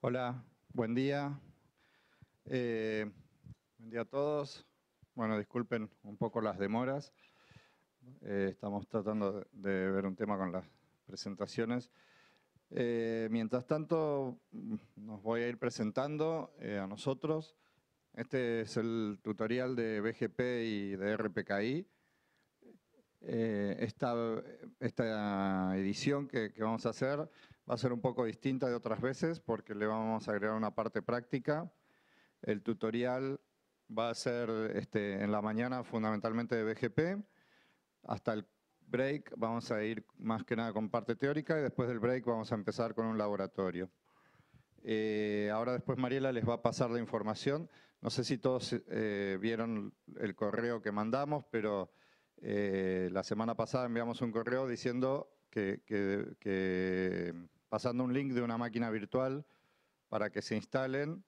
Hola, buen día. Eh, buen día a todos. Bueno, disculpen un poco las demoras. Eh, estamos tratando de ver un tema con las presentaciones. Eh, mientras tanto, nos voy a ir presentando a nosotros. Este es el tutorial de BGP y de RPKI. esta, esta, edición que, que vamos a hacer Va a ser un poco distinta de otras veces porque le vamos a agregar una parte práctica. El tutorial va a ser este, en la mañana fundamentalmente de BGP. Hasta el break vamos a ir más que nada con parte teórica y después del break vamos a empezar con un laboratorio. Eh, ahora después Mariela les va a pasar la información. No sé si todos eh, vieron el correo que mandamos, pero eh, la semana pasada enviamos un correo diciendo que, pasando un link de una máquina virtual para que se instalen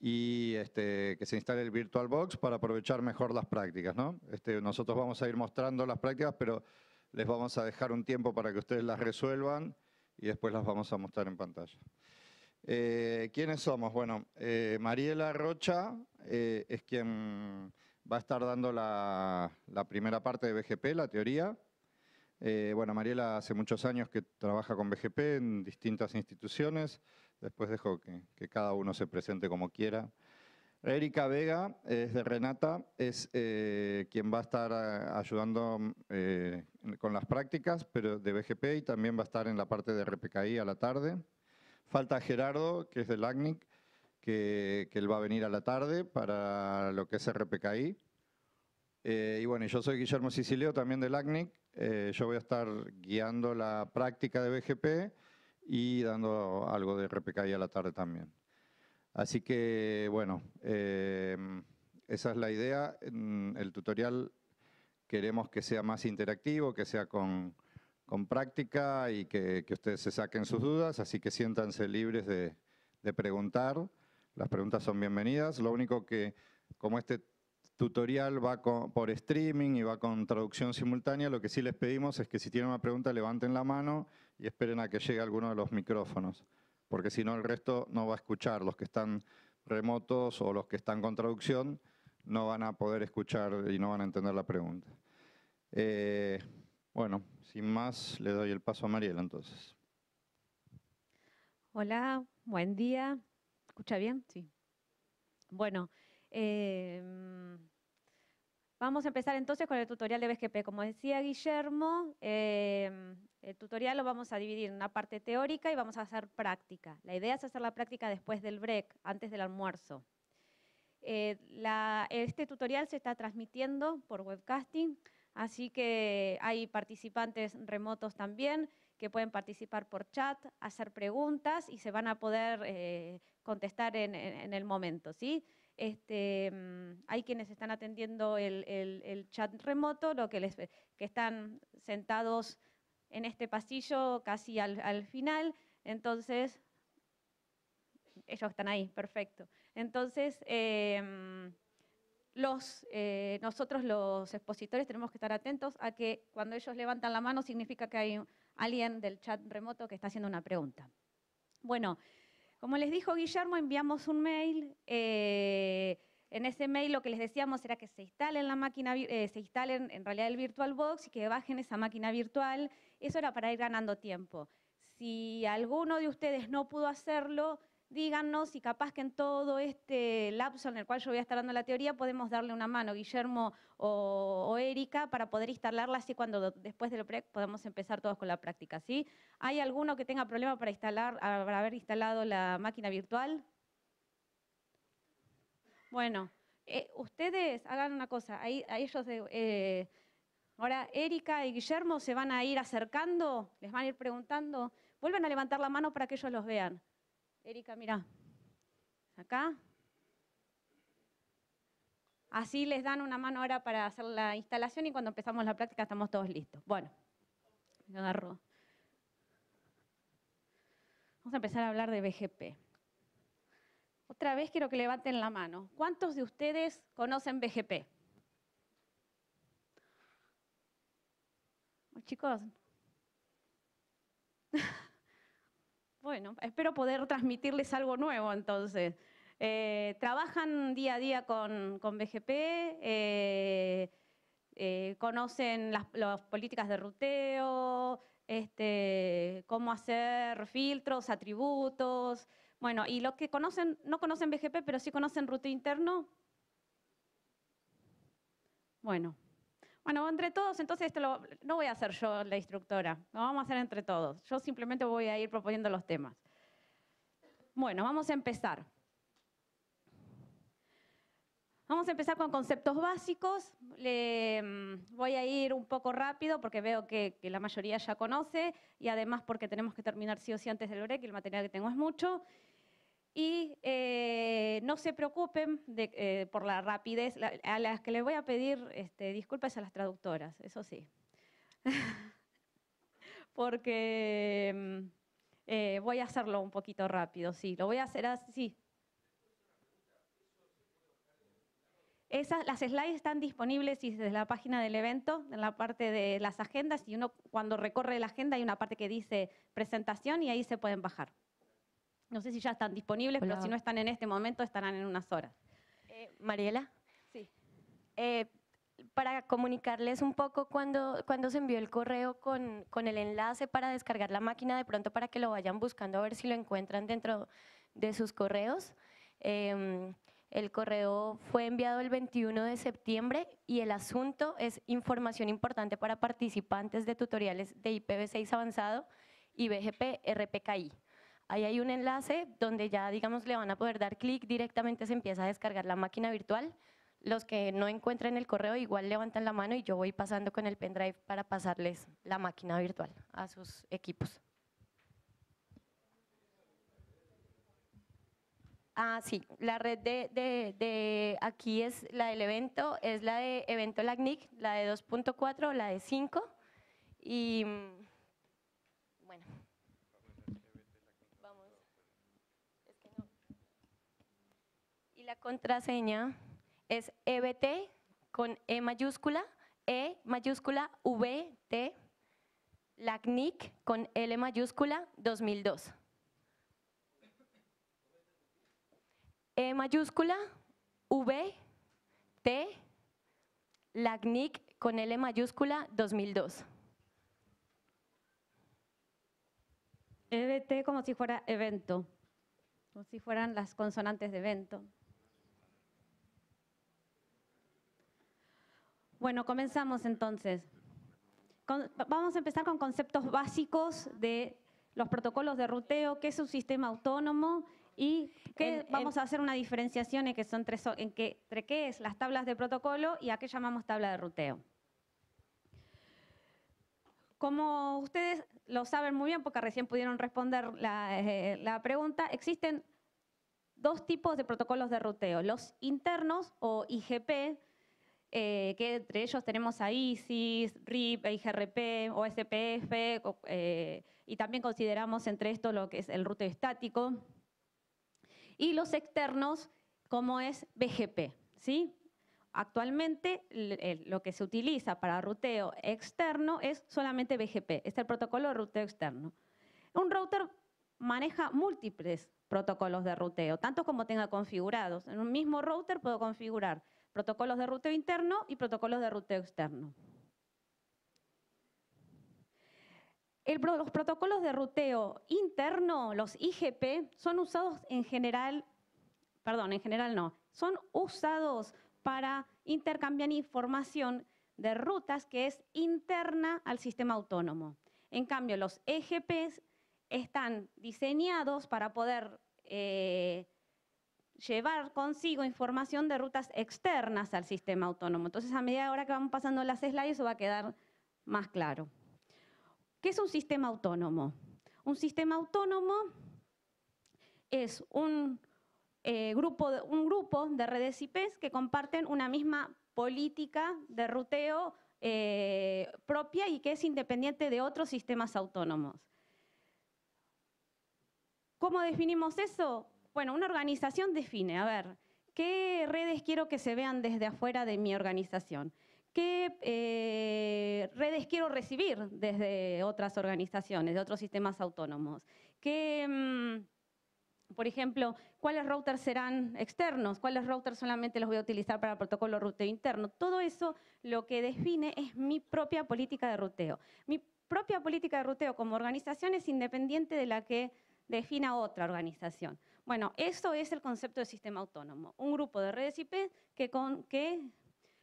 y este, que se instale el VirtualBox para aprovechar mejor las prácticas. Este, nosotros vamos a ir mostrando las prácticas, pero les vamos a dejar un tiempo para que ustedes las resuelvan y después las vamos a mostrar en pantalla. Eh, ¿Quiénes somos? Bueno, eh, Mariela Rocha eh, es quien va a estar dando la, la primera parte de BGP, la teoría. Eh, bueno, Mariela hace muchos años que trabaja con BGP en distintas instituciones. Después dejo que, cada uno se presente como quiera. Erika Vega es de Renata, es eh, quien va a estar eh, ayudando con las prácticas pero de BGP y también va a estar en la parte de RPKI a la tarde. Falta Gerardo, que es del ACNIC, que, él va a venir a la tarde para lo que es RPKI. y bueno, yo soy Guillermo Sicilio, también del ACNIC, eh, yo voy a estar guiando la práctica de BGP y dando algo de RPKI a la tarde también. Así que, bueno, em, esa es la idea. el tutorial queremos que sea más interactivo, que sea con, práctica y que, ustedes se saquen sus dudas, así que siéntanse libres de, de preguntar. Las preguntas son bienvenidas. Lo único que, como este tutorial va por streaming y va con traducción simultánea. Lo que sí les pedimos es que si tienen una pregunta levanten la mano y esperen a que llegue alguno de los micrófonos, porque si no el resto no va a escuchar. Los que están remotos o los que están con traducción no van a poder escuchar y no van a entender la pregunta. Eh, bueno, sin más, le doy el paso a Mariela entonces. Hola, buen día. ¿Escucha bien? Sí. Bueno, eh, Vamos a empezar entonces con el tutorial de BGP. Como decía Guillermo, em, el tutorial lo vamos a dividir en una parte teórica y vamos a hacer práctica. La idea es hacer la práctica después del break, antes del almuerzo. Eh, este tutorial se está transmitiendo por webcasting, así que hay participantes remotos también que pueden participar por chat, hacer preguntas y se van a poder eh, contestar en, el momento. ¿sí? Este, mm, hay quienes están atendiendo el, chat remoto, lo que, les, que están sentados en este pasillo casi al, final, entonces, ellos están ahí, perfecto. Entonces, em, los, eh, nosotros los expositores tenemos que estar atentos a que cuando ellos levantan la mano significa que hay alguien del chat remoto que está haciendo una pregunta. Bueno, como les dijo Guillermo, enviamos un mail. Eh, en ese mail lo que les decíamos era que se instalen la máquina, eh, se instalen en realidad el VirtualBox y que bajen esa máquina virtual. Eso era para ir ganando tiempo. Si alguno de ustedes no pudo hacerlo, díganos y capaz que en todo este lapso en el cual yo voy a estar dando la teoría podemos darle una mano, Guillermo o, Erika, para poder instalarla así cuando después del break podemos empezar todos con la práctica. ¿sí? ¿Hay alguno que tenga problema para, instalar, para haber instalado la máquina virtual? Bueno, eh, ustedes hagan una cosa, a ellos... Eh, ahora, Erika y Guillermo se van a ir acercando, les van a ir preguntando. Vuelven a levantar la mano para que ellos los vean. Erika, mira, acá. Así les dan una mano ahora para hacer la instalación y cuando empezamos la práctica estamos todos listos. Bueno, me agarro. Vamos a empezar a hablar de BGP. Otra vez quiero que levanten la mano. ¿Cuántos de ustedes conocen BGP? Chicos. bueno, espero poder transmitirles algo nuevo entonces. Eh, trabajan día a día con, con BGP, eh, eh, conocen las, las, políticas de ruteo, este, cómo hacer filtros, atributos. Bueno, y los que conocen, no conocen BGP, pero sí conocen ruteo interno. Bueno, bueno, entre todos, entonces esto no voy a hacer yo la instructora, lo vamos a hacer entre todos. Yo simplemente voy a ir proponiendo los temas. Bueno, vamos a empezar. Vamos a empezar con conceptos básicos. Le, mm, voy a ir un poco rápido porque veo que, que, la mayoría ya conoce y además porque tenemos que terminar sí o sí antes del break y el material que tengo es mucho. Y eh, no se preocupen de, eh, por la rapidez. A las que les voy a pedir este, disculpas a las traductoras, eso sí. porque mm, eh, voy a hacerlo un poquito rápido, sí. Lo voy a hacer así. Esas, las slides están disponibles desde la página del evento, en la parte de las agendas, y uno cuando recorre la agenda hay una parte que dice presentación y ahí se pueden bajar. No sé si ya están disponibles, Hola. pero si no están en este momento, estarán en unas horas. Eh, Mariela. Sí. Eh, para comunicarles un poco cuando, cuando se envió el correo con, con, el enlace para descargar la máquina, de pronto para que lo vayan buscando a ver si lo encuentran dentro de sus correos. Eh, el correo fue enviado el 21 de septiembre y el asunto es información importante para participantes de tutoriales de IPv6 avanzado y BGP RPKI. Ahí hay un enlace donde ya, digamos, le van a poder dar clic, directamente se empieza a descargar la máquina virtual. Los que no encuentren el correo igual levantan la mano y yo voy pasando con el pendrive para pasarles la máquina virtual a sus equipos. Ah, sí, la red de, aquí es la del evento, es la de evento LACNIC, la de 2.4, la de 5. Y bueno, vamos, es que no. Y la contraseña es EBT con E mayúscula, E mayúscula, VT, LACNIC con L mayúscula, 2002. E mayúscula, V, T, LACNIC con L mayúscula 2002. EBT como si fuera evento, como si fueran las consonantes de evento. Bueno, comenzamos entonces. Con, vamos a empezar con conceptos básicos de los protocolos de ruteo, qué es un sistema autónomo y que en, vamos en, a hacer una diferenciación en que son tres, en que, entre qué es las tablas de protocolo y a qué llamamos tabla de ruteo. Como ustedes lo saben muy bien, porque recién pudieron responder la, eh, la pregunta, existen dos tipos de protocolos de ruteo. Los internos o IGP, eh, que entre ellos tenemos a ISIS, RIP, IGRP, OSPF, eh, y también consideramos entre esto lo que es el ruteo estático y los externos como es BGP. ¿sí? Actualmente lo que se utiliza para ruteo externo es solamente BGP, es el protocolo de ruteo externo. Un router maneja múltiples protocolos de ruteo, tanto como tenga configurados. En un mismo router puedo configurar protocolos de ruteo interno y protocolos de ruteo externo. Los protocolos de ruteo interno, los IGP, son usados en general, perdón, en general no, son usados para intercambiar información de rutas que es interna al sistema autónomo. En cambio, los EGPs están diseñados para poder eh, llevar consigo información de rutas externas al sistema autónomo. Entonces, a medida ahora que vamos pasando las slides, eso va a quedar más claro. ¿Qué es un sistema autónomo? Un sistema autónomo es un, eh, grupo, de, un grupo de redes IPs que comparten una misma política de ruteo eh, propia y que es independiente de otros sistemas autónomos. ¿Cómo definimos eso? Bueno, una organización define, a ver, ¿qué redes quiero que se vean desde afuera de mi organización? qué eh, redes quiero recibir desde otras organizaciones, de otros sistemas autónomos. ¿Qué, mm, por ejemplo, cuáles routers serán externos, cuáles routers solamente los voy a utilizar para el protocolo ruteo interno. Todo eso lo que define es mi propia política de ruteo. Mi propia política de ruteo como organización es independiente de la que defina otra organización. Bueno, eso es el concepto de sistema autónomo, un grupo de redes IP que,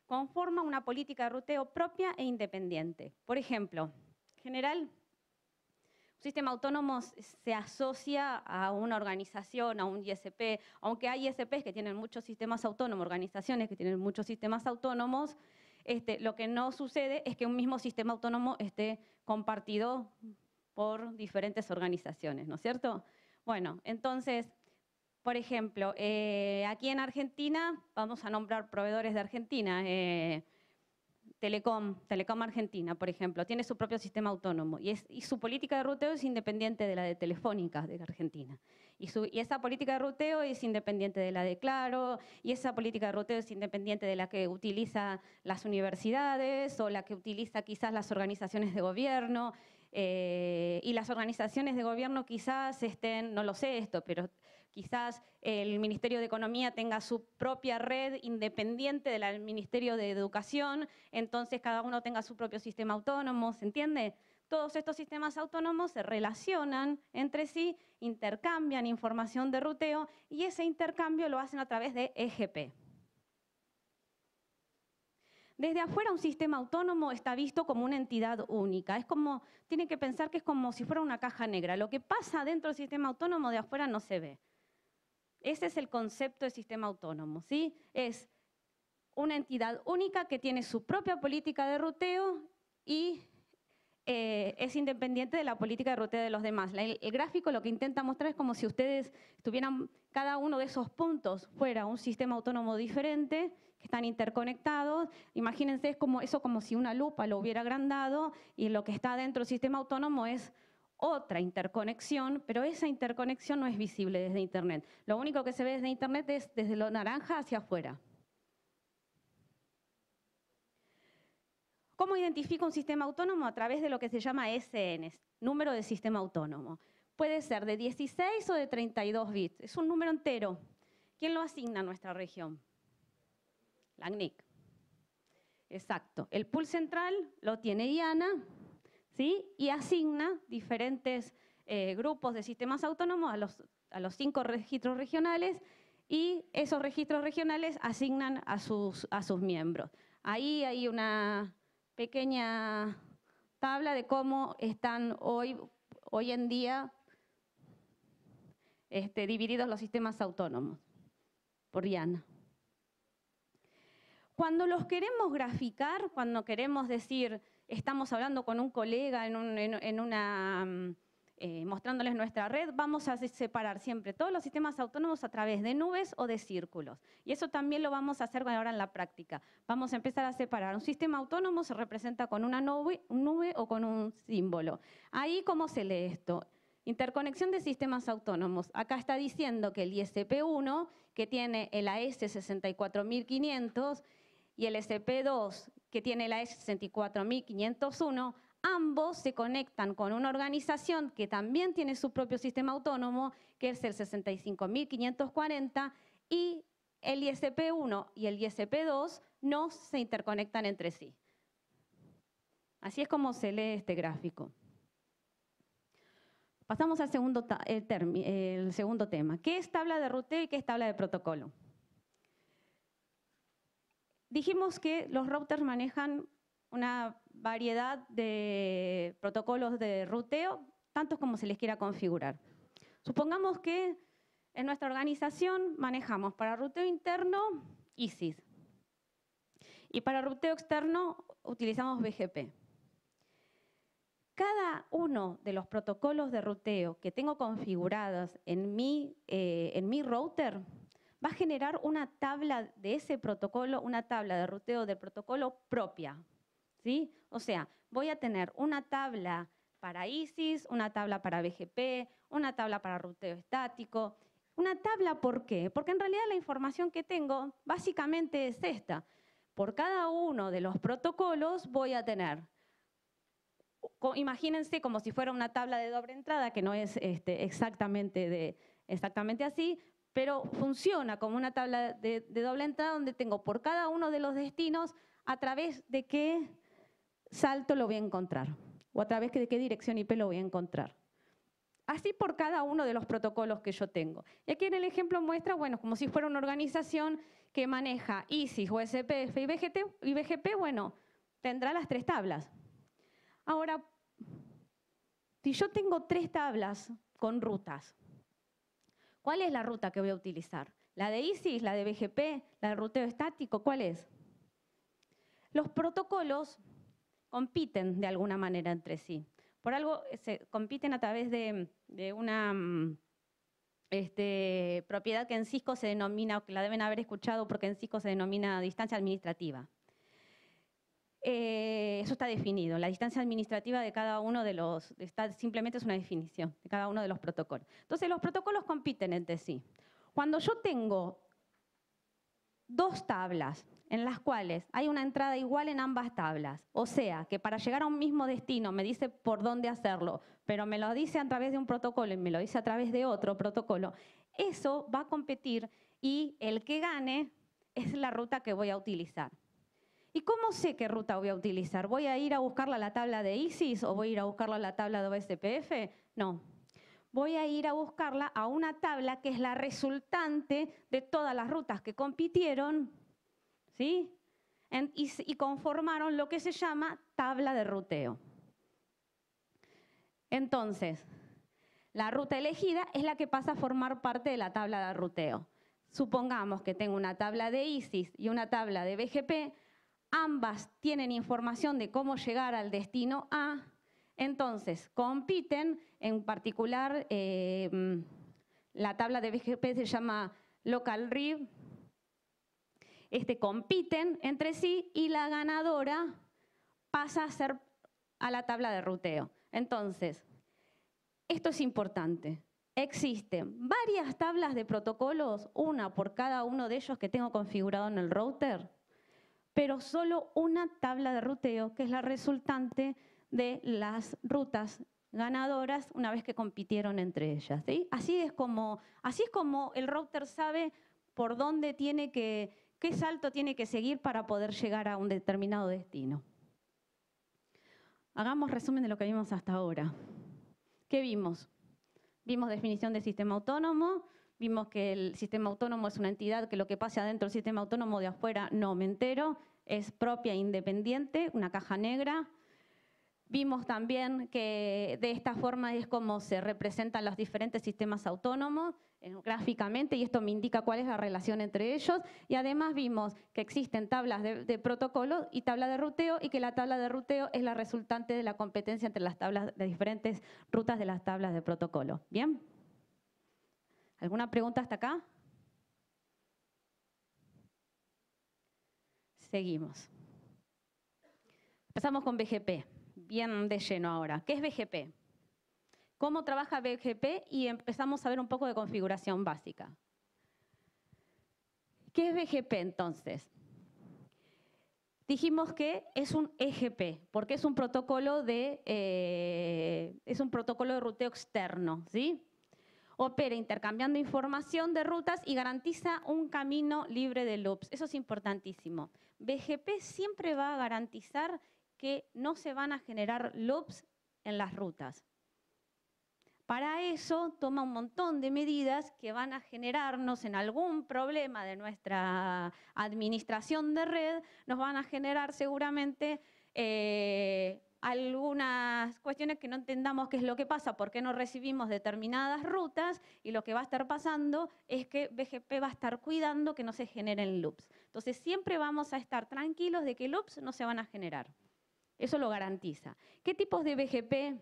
conforma una política de ruteo propia e independiente. Por ejemplo, en general, un sistema autónomo se asocia a una organización, a un ISP, aunque hay ISPs que tienen muchos sistemas autónomos, organizaciones que tienen muchos sistemas autónomos, este, lo que no sucede es que un mismo sistema autónomo esté compartido por diferentes organizaciones, ¿no es cierto? Bueno, entonces, por ejemplo, eh, aquí en Argentina, vamos a nombrar proveedores de Argentina. Eh, Telecom, Telecom Argentina, por ejemplo, tiene su propio sistema autónomo y, su política de ruteo es independiente de la de Telefónica de Argentina. Y, y, esa política de ruteo es independiente de la de Claro, y esa política de ruteo es independiente de la que utiliza las universidades o la que utiliza quizás las organizaciones de gobierno. Eh, y las organizaciones de gobierno quizás estén, no lo sé esto, pero quizás el Ministerio de Economía tenga su propia red independiente del Ministerio de Educación, entonces cada uno tenga su propio sistema autónomo, ¿se entiende? Todos estos sistemas autónomos se relacionan entre sí, intercambian información de ruteo y ese intercambio lo hacen a través de EGP. Desde afuera un sistema autónomo está visto como una entidad única. Es como, tiene que pensar que es como si fuera una caja negra. Lo que pasa dentro del sistema autónomo de afuera no se ve. Ese es el concepto de sistema autónomo, ¿sí? Es una entidad única que tiene su propia política de ruteo y eh, es independiente de la política de ruteo de los demás. el, gráfico lo que intenta mostrar es como si ustedes tuvieran cada uno de esos puntos fuera un sistema autónomo diferente que están interconectados. Imagínense es como, eso como si una lupa lo hubiera agrandado y lo que está dentro del sistema autónomo es otra interconexión, pero esa interconexión no es visible desde Internet. Lo único que se ve desde Internet es desde lo naranja hacia afuera. ¿Cómo identifico un sistema autónomo? A través de lo que se llama SN, número de sistema autónomo. Puede ser de 16 o de 32 bits. Es un número entero. ¿Quién lo asigna a nuestra región? la. Exacto. El pool central lo tiene IANA ¿sí? y asigna diferentes eh, grupos de sistemas autónomos a los, a los cinco registros regionales y esos registros regionales asignan a sus, a sus miembros. Ahí hay una pequeña tabla de cómo están hoy, hoy en día este, divididos los sistemas autónomos por IANA. Cuando los queremos graficar, cuando queremos decir, estamos hablando con un colega en, una, mm, eh, mostrándoles nuestra red, vamos a separar siempre todos los sistemas autónomos a través de nubes o de círculos. Y eso también lo vamos a hacer ahora en la práctica. Vamos a empezar a separar. Un sistema autónomo se representa con una nube, o con un símbolo. Ahí, ¿cómo se lee esto? Interconexión de sistemas autónomos. Acá está diciendo que el ISP1, que tiene el AS 64500, y el SP2, que tiene la S64501, ambos se conectan con una organización que también tiene su propio sistema autónomo, que es el 65540, y el ISP1 y el ISP2 no se interconectan entre sí. Así es como se lee este gráfico. Pasamos al segundo, el segundo tema. ¿Qué es tabla de ruteo y qué es tabla de protocolo? Dijimos que los routers manejan una variedad de protocolos de ruteo, tantos como se les quiera configurar. Supongamos que en nuestra organización manejamos para ruteo interno ISIS y para ruteo externo utilizamos BGP. Cada uno de los protocolos de ruteo que tengo configurados en mi, eh, en mi router va a generar una tabla de ese protocolo, una tabla de ruteo de protocolo propia. ¿sí? O sea, voy a tener una tabla para ISIS, una tabla para BGP, una tabla para ruteo estático. Una tabla, ¿por qué? Porque en realidad la información que tengo básicamente es esta. por cada uno de los protocolos voy a tener, imagínense como si fuera una tabla de doble entrada, que no es este, exactamente, exactamente así, pero funciona como una tabla de, doble entrada donde tengo por cada uno de los destinos a través de qué salto lo voy a encontrar o a través de qué dirección IP lo voy a encontrar. Así por cada uno de los protocolos que yo tengo. Y aquí en el ejemplo muestra, bueno, como si fuera una organización que maneja ISIS o SPF y, y BGP, bueno, tendrá las tres tablas. Ahora, si yo tengo tres tablas con rutas, ¿cuál es la ruta que voy a utilizar? ¿La de ISIS, la de BGP, la de ruteo estático? ¿Cuál es? Los protocolos compiten de alguna manera entre sí. Por algo se compiten a través de, una mm, este, propiedad que en Cisco se denomina, que la deben haber escuchado porque en Cisco se denomina distancia administrativa. Eh, eso está definido. La distancia administrativa de cada uno de los, simplemente es una definición de cada uno de los protocolos. Entonces los protocolos compiten entre sí. Cuando yo tengo dos tablas en las cuales hay una entrada igual en ambas tablas. O sea, que para llegar a un mismo destino me dice por dónde hacerlo, pero me lo dice a través de un protocolo y me lo dice a través de otro protocolo. Eso va a competir y el que gane es la ruta que voy a utilizar. ¿Y cómo sé qué ruta voy a utilizar? ¿Voy a ir a buscarla a la tabla de ISIS o voy a ir a buscarla a la tabla de OSPF? No. Voy a ir a buscarla a una tabla que es la resultante de todas las rutas que compitieron ¿sí? y, conformaron lo que se llama tabla de ruteo. Entonces, la ruta elegida es la que pasa a formar parte de la tabla de ruteo. Supongamos que tengo una tabla de ISIS y una tabla de BGP, ambas tienen información de cómo llegar al destino A, entonces compiten, en particular eh, mm, la tabla de BGP se llama Local Read este, compiten entre sí y la ganadora pasa a ser a la tabla de ruteo. Entonces, esto es importante. Existen varias tablas de protocolos, una por cada uno de ellos que tengo configurado en el router, pero solo una tabla de ruteo que es la resultante de las rutas ganadoras una vez que compitieron entre ellas. Así, es como, el router sabe por dónde tiene que, ¿Qué salto tiene que seguir para poder llegar a un determinado destino? Hagamos resumen de lo que vimos hasta ahora. ¿Qué vimos? Vimos definición de sistema autónomo, vimos que el sistema autónomo es una entidad que lo que pase adentro del sistema autónomo de afuera no me entero, es propia e independiente, una caja negra. Vimos también que de esta forma es como se representan los diferentes sistemas autónomos, eh, gráficamente y esto me indica cuál es la relación entre ellos. Y además vimos que existen tablas de, protocolo y tabla de ruteo y que la tabla de ruteo es la resultante de la competencia entre las tablas de diferentes rutas de las tablas de protocolo. ¿Bien? ¿Alguna pregunta hasta acá? Seguimos. Empezamos con BGP, bien de lleno ahora. ¿Qué es BGP? cómo trabaja BGP y empezamos a ver un poco de configuración básica. ¿Qué es BGP entonces? Dijimos que es un EGP, porque es un protocolo de, eh, es un protocolo de ruteo externo, ¿sí? Opera intercambiando información de rutas y garantiza un camino libre de loops. Eso es importantísimo. BGP siempre va a garantizar que no se van a generar loops en las rutas. Para eso toma un montón de medidas que van a generarnos en algún problema de nuestra administración de red, nos van a generar seguramente eh, algunas cuestiones que no entendamos qué es lo que pasa, por qué no recibimos determinadas rutas y lo que va a estar pasando es que BGP va a estar cuidando que no se generen loops. Entonces siempre vamos a estar tranquilos de que loops no se van a generar. Eso lo garantiza. ¿Qué tipos de BGP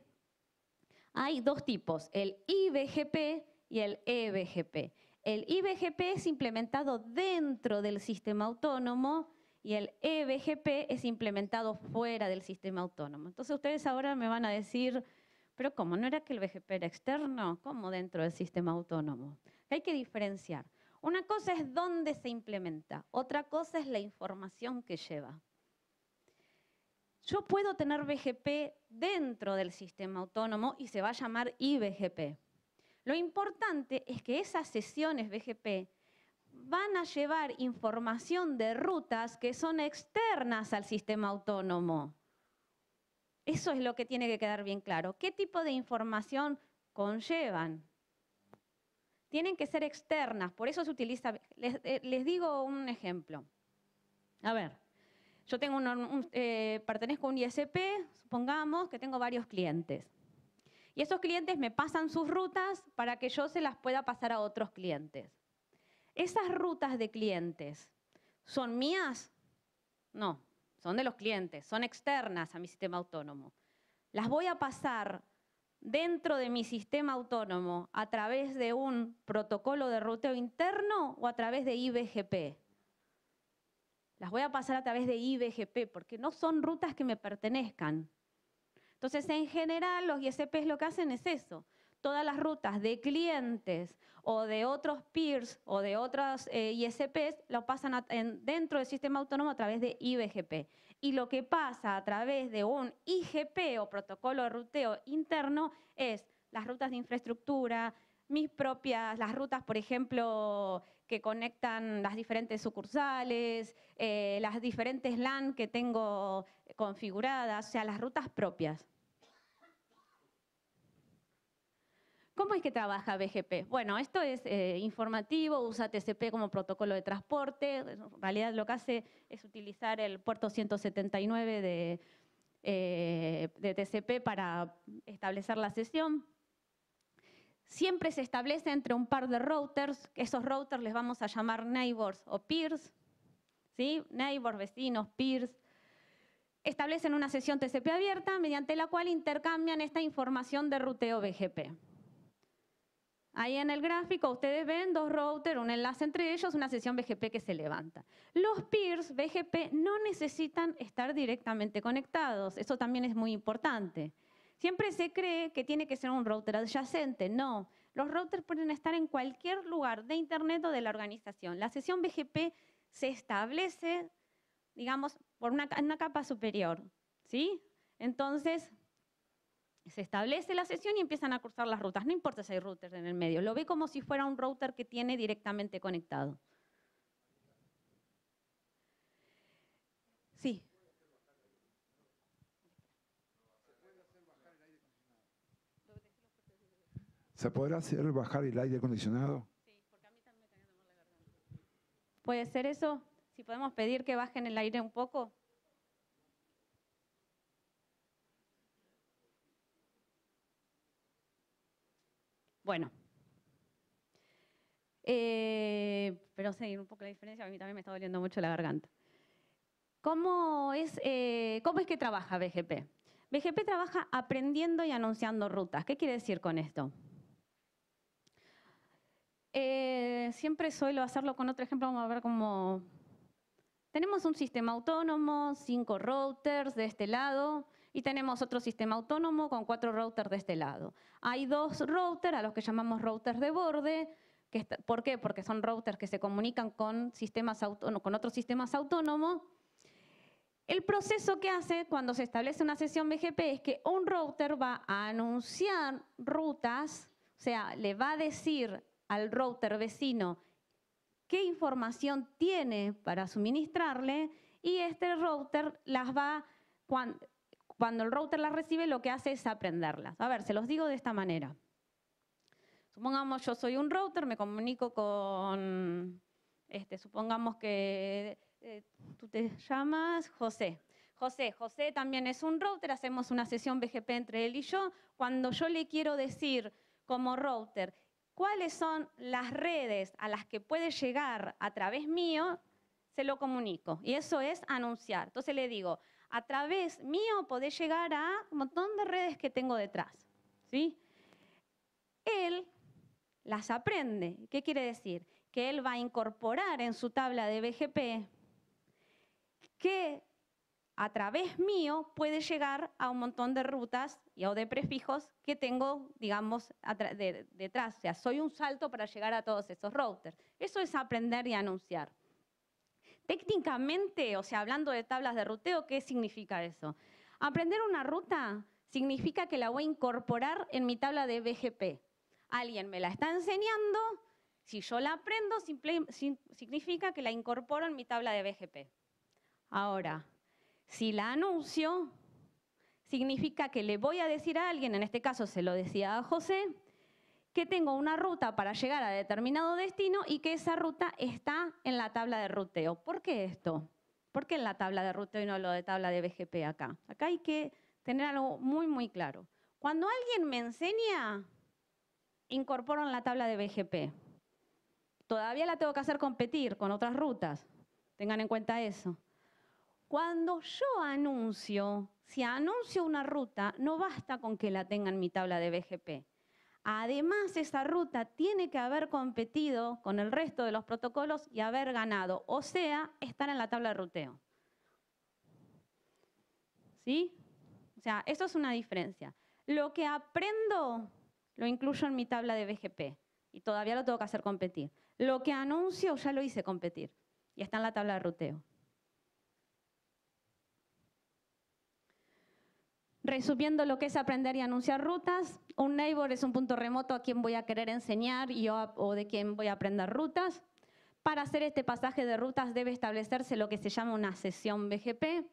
hay dos tipos, el IBGP y el EBGP. El IBGP es implementado dentro del sistema autónomo y el EBGP es implementado fuera del sistema autónomo. Entonces ustedes ahora me van a decir, pero ¿cómo? ¿No era que el BGP era externo? ¿Cómo dentro del sistema autónomo? Hay que diferenciar. Una cosa es dónde se implementa, otra cosa es la información que lleva. Yo puedo tener BGP dentro del sistema autónomo y se va a llamar IBGP. Lo importante es que esas sesiones BGP van a llevar información de rutas que son externas al sistema autónomo. Eso es lo que tiene que quedar bien claro. ¿Qué tipo de información conllevan? Tienen que ser externas, por eso se utiliza... Les, eh, digo un ejemplo. A ver, yo tengo eh, pertenezco a un ISP, supongamos que tengo varios clientes. Y esos clientes me pasan sus rutas para que yo se las pueda pasar a otros clientes. ¿Esas rutas de clientes son mías? No, son de los clientes, son externas a mi sistema autónomo. Las voy a pasar dentro de mi sistema autónomo a través de un protocolo de ruteo interno o a través de IBGP. Las voy a pasar a través de IBGP porque no son rutas que me pertenezcan. Entonces, en general, los ISPs lo que hacen es eso. Todas las rutas de clientes o de otros peers o de otros eh, ISPs lo pasan dentro del sistema autónomo a través de IBGP. Y lo que pasa a través de un IGP o protocolo de ruteo interno es las rutas de infraestructura, mis propias, las rutas, por ejemplo, que conectan las diferentes sucursales, eh, las diferentes LAN que tengo configuradas, o sea, las rutas propias. ¿Cómo es que trabaja BGP? Bueno, esto es eh, informativo, usa TCP como protocolo de transporte. En realidad lo que hace es utilizar el puerto 179 de, eh, de TCP para establecer la sesión. Siempre se establece entre un par de routers, esos routers les vamos a llamar neighbors o peers, ¿sí? Neighbors, vecinos, peers. Establecen una sesión TCP abierta mediante la cual intercambian esta información de ruteo BGP. Ahí en el gráfico ustedes ven dos routers, un enlace entre ellos, una sesión BGP que se levanta. Los peers BGP no necesitan estar directamente conectados, eso también es muy importante. Siempre se cree que tiene que ser un router adyacente, no. Los routers pueden estar en cualquier lugar de Internet o de la organización. La sesión BGP se establece, digamos, por una, capa superior, ¿sí? Entonces, se establece la sesión y empiezan a cruzar las rutas. No importa si hay routers en el medio, lo ve como si fuera un router que tiene directamente conectado. Sí. ¿Se podrá hacer bajar el aire acondicionado? Sí, porque a mí también me está la garganta. ¿Puede ser eso? Si podemos pedir que bajen el aire un poco. Bueno. Eh, pero sí, un poco la diferencia, a mí también me está doliendo mucho la garganta. ¿Cómo es, eh, ¿Cómo es que trabaja BGP? BGP trabaja aprendiendo y anunciando rutas. ¿Qué quiere decir con esto? Eh, siempre suelo hacerlo con otro ejemplo, vamos a ver cómo... Tenemos un sistema autónomo, cinco routers de este lado, y tenemos otro sistema autónomo con cuatro routers de este lado. Hay dos routers a los que llamamos routers de borde. Que ¿Por qué? Porque son routers que se comunican con, sistemas con otros sistemas autónomos. El proceso que hace cuando se establece una sesión BGP es que un router va a anunciar rutas, o sea, le va a decir al router vecino qué información tiene para suministrarle y este router las va, cuando el router las recibe, lo que hace es aprenderlas. A ver, se los digo de esta manera. Supongamos yo soy un router, me comunico con, este, supongamos que eh, tú te llamas José. José, José también es un router, hacemos una sesión BGP entre él y yo. Cuando yo le quiero decir como router cuáles son las redes a las que puede llegar a través mío, se lo comunico. Y eso es anunciar. Entonces le digo, a través mío podés llegar a un montón de redes que tengo detrás. ¿sí? Él las aprende. ¿Qué quiere decir? Que él va a incorporar en su tabla de BGP qué a través mío puede llegar a un montón de rutas y, o de prefijos que tengo, digamos, detrás. O sea, soy un salto para llegar a todos esos routers. Eso es aprender y anunciar. Técnicamente, o sea, hablando de tablas de ruteo, ¿qué significa eso? Aprender una ruta significa que la voy a incorporar en mi tabla de BGP. Alguien me la está enseñando, si yo la aprendo, significa que la incorporo en mi tabla de BGP. Ahora, si la anuncio, significa que le voy a decir a alguien, en este caso se lo decía a José, que tengo una ruta para llegar a determinado destino y que esa ruta está en la tabla de ruteo. ¿Por qué esto? ¿Por qué en la tabla de ruteo y no lo de tabla de BGP acá? Acá hay que tener algo muy, muy claro. Cuando alguien me enseña, incorporo en la tabla de BGP. Todavía la tengo que hacer competir con otras rutas. Tengan en cuenta eso. Cuando yo anuncio, si anuncio una ruta, no basta con que la tenga en mi tabla de BGP. Además, esa ruta tiene que haber competido con el resto de los protocolos y haber ganado, o sea, estar en la tabla de ruteo. ¿Sí? O sea, eso es una diferencia. Lo que aprendo lo incluyo en mi tabla de BGP y todavía lo tengo que hacer competir. Lo que anuncio ya lo hice competir y está en la tabla de ruteo. Resumiendo lo que es aprender y anunciar rutas, un neighbor es un punto remoto a quien voy a querer enseñar y o de quien voy a aprender rutas. Para hacer este pasaje de rutas debe establecerse lo que se llama una sesión BGP.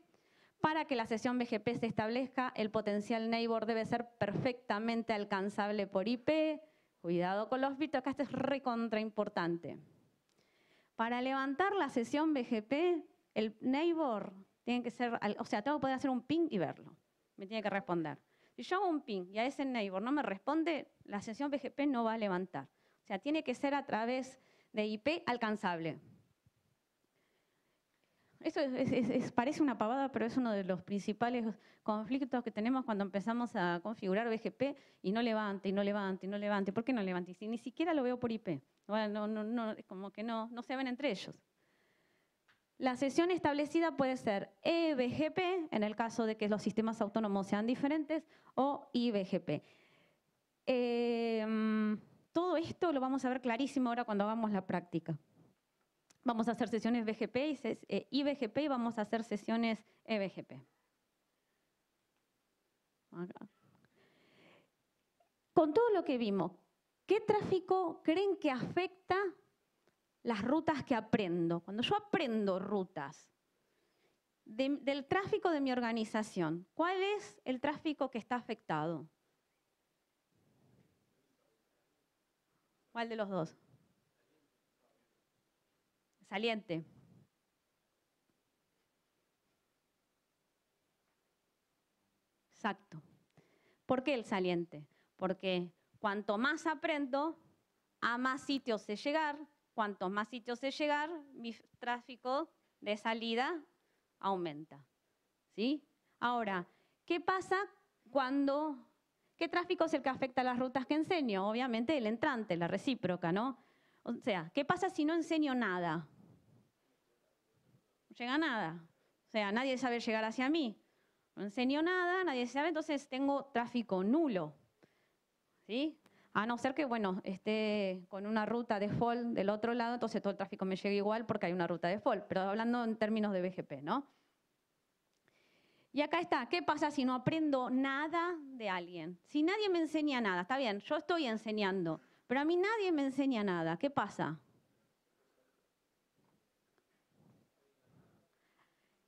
Para que la sesión BGP se establezca, el potencial neighbor debe ser perfectamente alcanzable por IP. Cuidado con los bits, acá esto es recontra importante. Para levantar la sesión BGP, el neighbor tiene que ser, o sea, tengo que hacer un ping y verlo me tiene que responder. Si yo hago un ping y a ese neighbor no me responde, la sesión BGP no va a levantar. O sea, tiene que ser a través de IP alcanzable. Eso parece una pavada, pero es uno de los principales conflictos que tenemos cuando empezamos a configurar BGP y no levante, y no levante, y no levante. ¿Por qué no levante? Si ni siquiera lo veo por IP. no, no, no, como que no, no se ven entre ellos. La sesión establecida puede ser EBGP, en el caso de que los sistemas autónomos sean diferentes, o IBGP. Em, todo esto lo vamos a ver clarísimo ahora cuando hagamos la práctica. Vamos a hacer sesiones BGP y eh, IBGP y vamos a hacer sesiones EBGP. Con todo lo que vimos, ¿qué tráfico creen que afecta las rutas que aprendo. Cuando yo aprendo rutas del tráfico de mi organización, ¿cuál es el tráfico que está afectado? ¿Cuál de los dos? Saliente. Exacto. ¿Por qué el saliente? Porque cuanto más aprendo, a más sitios sé llegar, cuantos más sitios sé llegar, mi tráfico de salida aumenta. ¿Sí? Ahora, ¿qué pasa cuando... ¿Qué tráfico es el que afecta las rutas que enseño? Obviamente el entrante, la recíproca, ¿no? O sea, ¿qué pasa si no enseño nada? No llega nada. O sea, nadie sabe llegar hacia mí. No enseño nada, nadie sabe, entonces tengo tráfico nulo. ¿Sí? A no ser que, bueno, esté con una ruta default del otro lado, entonces todo el tráfico me llega igual porque hay una ruta default, pero hablando en términos de BGP, ¿no? Y acá está, ¿qué pasa si no aprendo nada de alguien? Si nadie me enseña nada, está bien, yo estoy enseñando, pero a mí nadie me enseña nada, ¿qué pasa?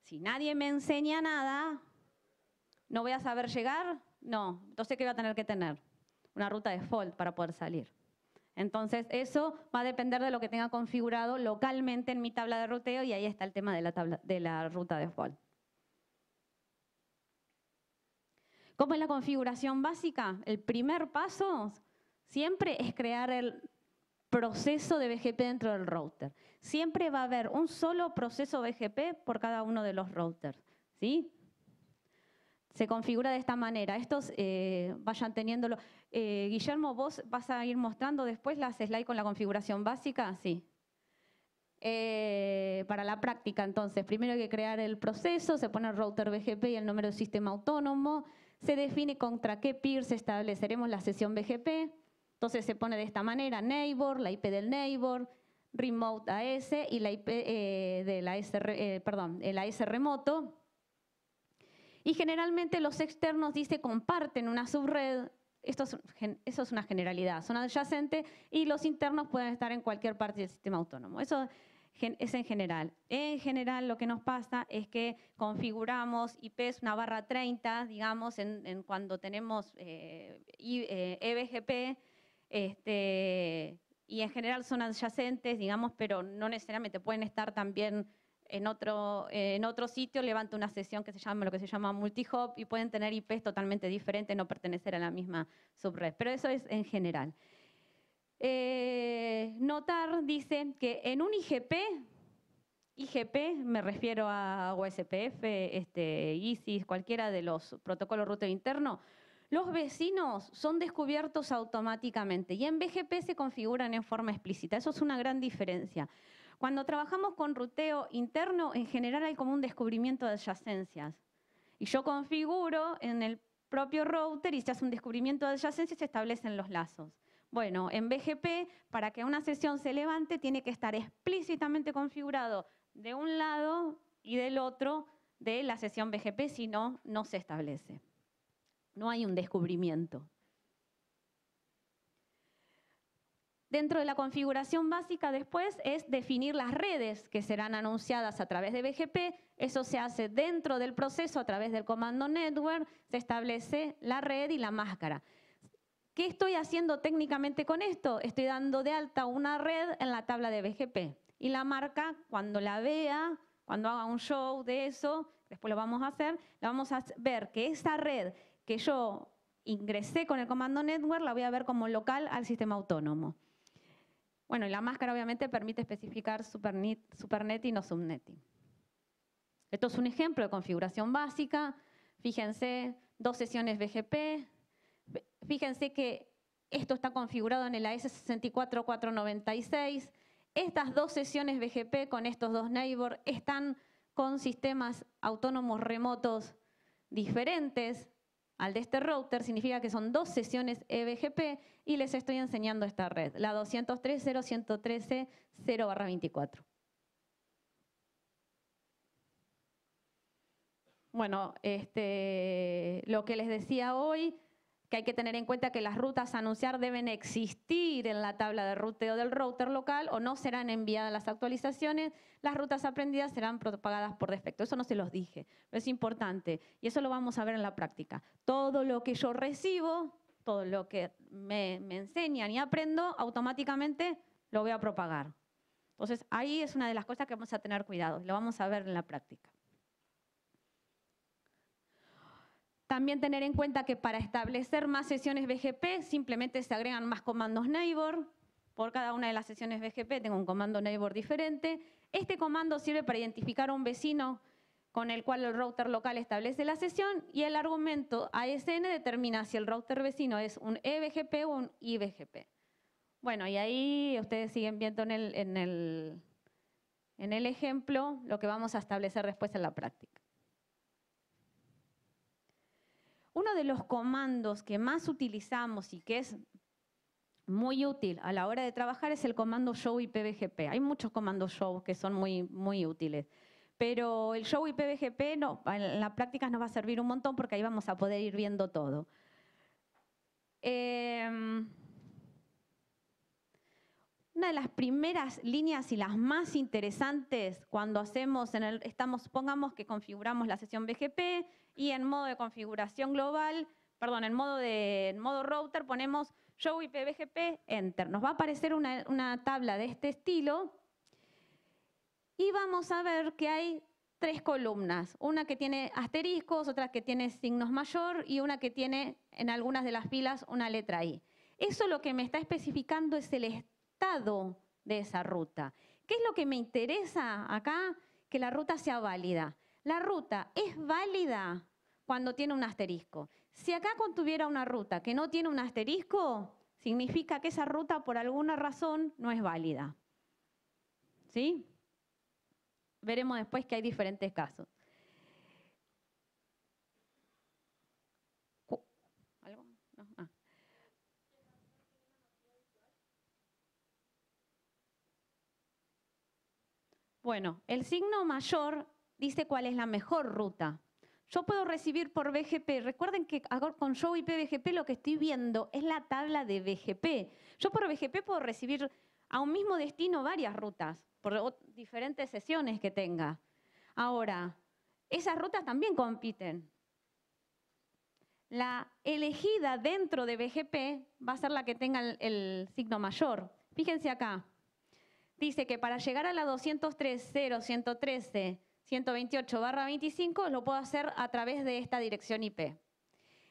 Si nadie me enseña nada, ¿no voy a saber llegar? No, entonces ¿qué voy a tener que tener? Una ruta default para poder salir. Entonces, eso va a depender de lo que tenga configurado localmente en mi tabla de ruteo y ahí está el tema de la, tabla, de la ruta default. ¿Cómo es la configuración básica? El primer paso siempre es crear el proceso de BGP dentro del router. Siempre va a haber un solo proceso BGP por cada uno de los routers. ¿sí? Se configura de esta manera. Estos eh, vayan teniéndolo. Eh, Guillermo, vos vas a ir mostrando después las slides con la configuración básica, sí. Eh, para la práctica, entonces, primero hay que crear el proceso, se pone el router BGP y el número de sistema autónomo, se define contra qué peer se estableceremos la sesión BGP, entonces se pone de esta manera neighbor, la IP del neighbor, remote AS y la IP eh, de la S, eh, perdón, el AS remoto. Y generalmente los externos dice comparten una subred, eso es una generalidad, son adyacentes y los internos pueden estar en cualquier parte del sistema autónomo. Eso es en general. En general lo que nos pasa es que configuramos IPs una barra 30, digamos, en, cuando tenemos eh, EBGP, e este, y en general son adyacentes, digamos, pero no necesariamente pueden estar también en otro, en otro sitio, levanta una sesión que se llama lo que se llama multihop y pueden tener IPs totalmente diferentes, no pertenecer a la misma subred. Pero eso es en general. Eh, notar dice que en un IGP, IGP me refiero a OSPF, este, ISIS, cualquiera de los protocolos router interno, los vecinos son descubiertos automáticamente y en BGP se configuran en forma explícita. Eso es una gran diferencia. Cuando trabajamos con ruteo interno, en general hay como un descubrimiento de adyacencias. Y yo configuro en el propio router y se hace un descubrimiento de adyacencias y se establecen los lazos. Bueno, en BGP, para que una sesión se levante, tiene que estar explícitamente configurado de un lado y del otro de la sesión BGP, si no, no se establece. No hay un descubrimiento. Dentro de la configuración básica después es definir las redes que serán anunciadas a través de BGP. Eso se hace dentro del proceso a través del comando network. Se establece la red y la máscara. ¿Qué estoy haciendo técnicamente con esto? Estoy dando de alta una red en la tabla de BGP. Y la marca, cuando la vea, cuando haga un show de eso, después lo vamos a hacer, la vamos a ver que esa red que yo ingresé con el comando network la voy a ver como local al sistema autónomo. Bueno, y la máscara obviamente permite especificar supernet, y no subnetting. Esto es un ejemplo de configuración básica. Fíjense, dos sesiones BGP. Fíjense que esto está configurado en el AS64496. Estas dos sesiones BGP con estos dos neighbors están con sistemas autónomos remotos diferentes al de este router significa que son dos sesiones EBGP y les estoy enseñando esta red, la 203.0.113.0/24. Bueno, este, lo que les decía hoy, que hay que tener en cuenta que las rutas a anunciar deben existir en la tabla de ruteo del router local o no serán enviadas las actualizaciones, las rutas aprendidas serán propagadas por defecto. Eso no se los dije, pero es importante y eso lo vamos a ver en la práctica. Todo lo que yo recibo, todo lo que me, me enseñan y aprendo, automáticamente lo voy a propagar. Entonces ahí es una de las cosas que vamos a tener cuidado, lo vamos a ver en la práctica. También tener en cuenta que para establecer más sesiones BGP simplemente se agregan más comandos neighbor. Por cada una de las sesiones BGP tengo un comando neighbor diferente. Este comando sirve para identificar a un vecino con el cual el router local establece la sesión y el argumento ASN determina si el router vecino es un EBGP o un IBGP. Bueno, y ahí ustedes siguen viendo en el, en el, ejemplo lo que vamos a establecer después en la práctica. Uno de los comandos que más utilizamos y que es muy útil a la hora de trabajar es el comando show IPVGP. Hay muchos comandos show que son muy, muy útiles. Pero el show IPVGP no, en la práctica nos va a servir un montón porque ahí vamos a poder ir viendo todo. Em, una de las primeras líneas y las más interesantes cuando hacemos, en el, estamos, pongamos que configuramos la sesión BGP, y en modo de configuración global, perdón, en modo, de, modo router ponemos show IPVGP, enter. Nos va a aparecer una, una tabla de este estilo y vamos a ver que hay tres columnas, una que tiene asteriscos, otra que tiene signos mayor y una que tiene en algunas de las filas una letra I. Eso lo que me está especificando es el de esa ruta. ¿Qué es lo que me interesa acá? Que la ruta sea válida. La ruta es válida cuando tiene un asterisco. Si acá contuviera una ruta que no tiene un asterisco, significa que esa ruta por alguna razón no es válida. ¿Sí? veremos después que hay diferentes casos. Cu- ¿Algo? No, ah. Bueno, el signo mayor dice cuál es la mejor ruta. Yo puedo recibir por BGP. Recuerden que con Show IP BGP lo que estoy viendo es la tabla de BGP. Yo por BGP puedo recibir a un mismo destino varias rutas, por diferentes sesiones que tenga. Ahora, esas rutas también compiten. La elegida dentro de BGP va a ser la que tenga el, el signo mayor. Fíjense acá. Dice que para llegar a la 203.0.113, 128 barra 25 lo puedo hacer a través de esta dirección IP.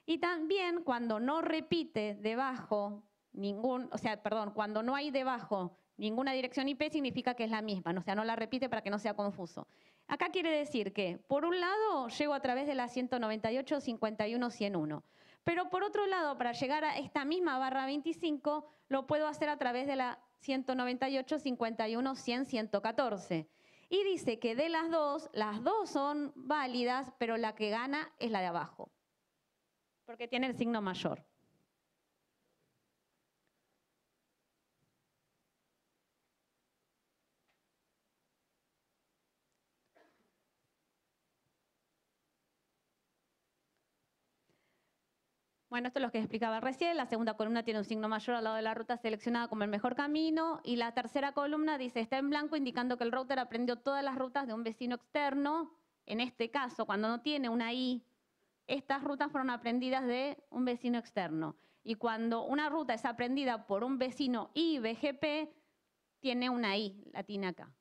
Y también cuando no repite debajo ningún, o sea, perdón, cuando no hay debajo ninguna dirección IP significa que es la misma, o sea, no la repite para que no sea confuso. Acá quiere decir que, por un lado, llego a través de la 198, 51, 101. Pero por otro lado, para llegar a esta misma barra 25, lo puedo hacer a través de la 198, 51, 100, 114. Y dice que de las dos, las dos son válidas, pero la que gana es la de abajo, porque tiene el signo mayor. Bueno, esto es lo que explicaba recién. La segunda columna tiene un signo mayor al lado de la ruta seleccionada como el mejor camino. Y la tercera columna dice, está en blanco, indicando que el router aprendió todas las rutas de un vecino externo. En este caso, cuando no tiene una I, estas rutas fueron aprendidas de un vecino externo. Y cuando una ruta es aprendida por un vecino I BGP, tiene una I latina acá.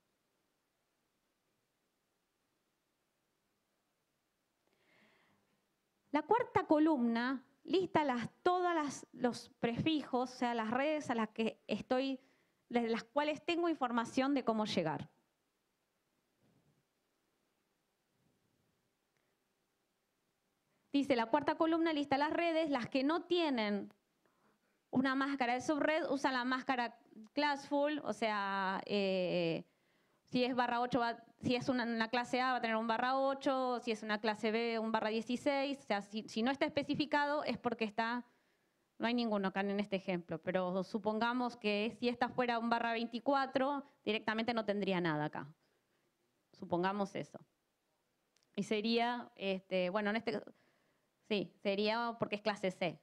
La cuarta columna lista las, todas las, los prefijos, o sea, las redes a las que estoy, de las cuales tengo información de cómo llegar. Dice, la cuarta columna lista las redes, las que no tienen una máscara de subred usan la máscara classful, o sea, eh, si es barra 8, va- si es una, clase A va a tener un barra 8, si es una clase B un barra 16, o sea, si, si no está especificado es porque está, no hay ninguno acá en este ejemplo, pero supongamos que si esta fuera un barra 24, directamente no tendría nada acá. Supongamos eso. Y sería, este, bueno, en este, sí, sería porque es clase C.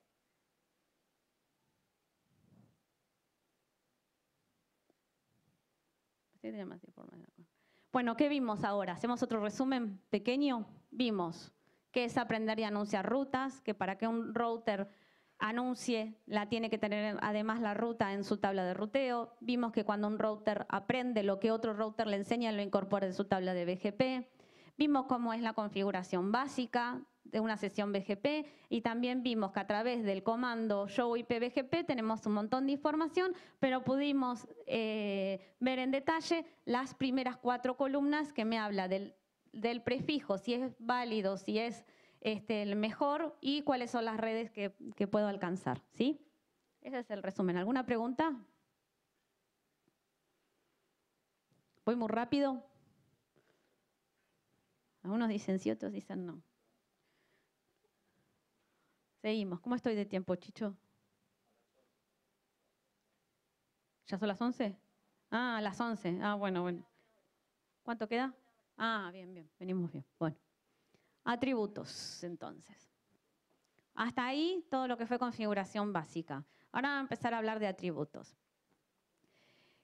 Bueno, ¿qué vimos ahora? Hacemos otro resumen pequeño. Vimos que es aprender y anunciar rutas, que para que un router anuncie, la tiene que tener además la ruta en su tabla de ruteo. Vimos que cuando un router aprende lo que otro router le enseña, lo incorpora en su tabla de BGP. Vimos cómo es la configuración básica de una sesión BGP y también vimos que a través del comando show IP BGP tenemos un montón de información, pero pudimos eh, ver en detalle las primeras cuatro columnas que me habla del, prefijo, si es válido, si es este, el mejor y cuáles son las redes que, que puedo alcanzar. ¿sí? Ese es el resumen. ¿Alguna pregunta? ¿Voy muy rápido? Algunos dicen sí, otros dicen no. Seguimos. ¿Cómo estoy de tiempo, Chicho? ¿Ya son las 11? Ah, las 11. Ah, bueno, bueno. ¿Cuánto queda? Ah, bien, bien. Venimos bien. Bueno. Atributos, entonces. Hasta ahí todo lo que fue configuración básica. Ahora vamos a empezar a hablar de atributos.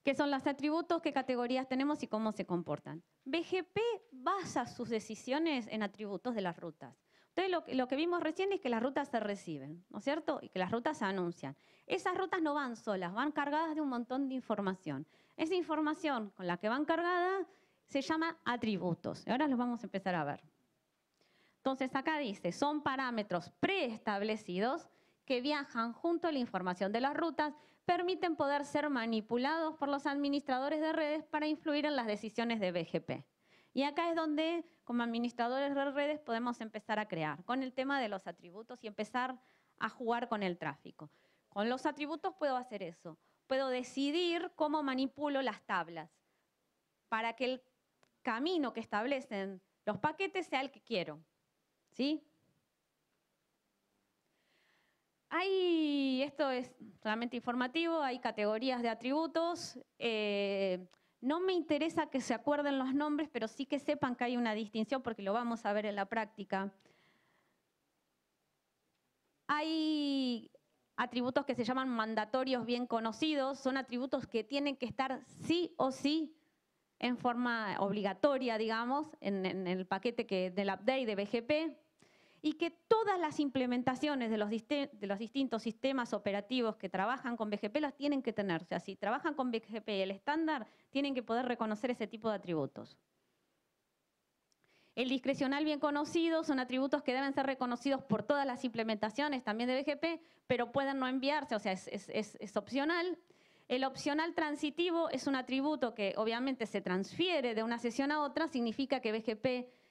¿Qué son los atributos? ¿Qué categorías tenemos y cómo se comportan? BGP basa sus decisiones en atributos de las rutas. Entonces, lo, que- vimos recién es que las rutas se reciben, ¿no es cierto? Y que las rutas se anuncian. Esas rutas no van solas, van cargadas de un montón de información. Esa información con la que van cargadas se llama atributos. Y ahora los vamos a empezar a ver. Entonces, acá dice, son parámetros preestablecidos que viajan junto a la información de las rutas, permiten poder ser manipulados por los administradores de redes para influir en las decisiones de BGP. Y acá es donde, como administradores de redes, podemos empezar a crear con el tema de los atributos y empezar a jugar con el tráfico. Con los atributos puedo hacer eso. Puedo decidir cómo manipulo las tablas para que el camino que establecen los paquetes sea el que quiero. ¿Sí? Hay, esto es solamente informativo, hay categorías de atributos. eh, no me interesa que se acuerden los nombres, pero sí que sepan que hay una distinción porque lo vamos a ver en la práctica. Hay atributos que se llaman mandatorios bien conocidos, son atributos que tienen que estar sí o sí en forma obligatoria, digamos, en, el paquete que, del update de BGP, y que todas las implementaciones de los, distintos sistemas operativos que trabajan con BGP las tienen que tener. O sea, si trabajan con BGP el estándar, tienen que poder reconocer ese tipo de atributos. El discrecional bien conocido son atributos que deben ser reconocidos por todas las implementaciones también de BGP, pero pueden no enviarse, o sea, es opcional. El opcional transitivo es un atributo que obviamente se transfiere de una sesión a otra, significa que BGP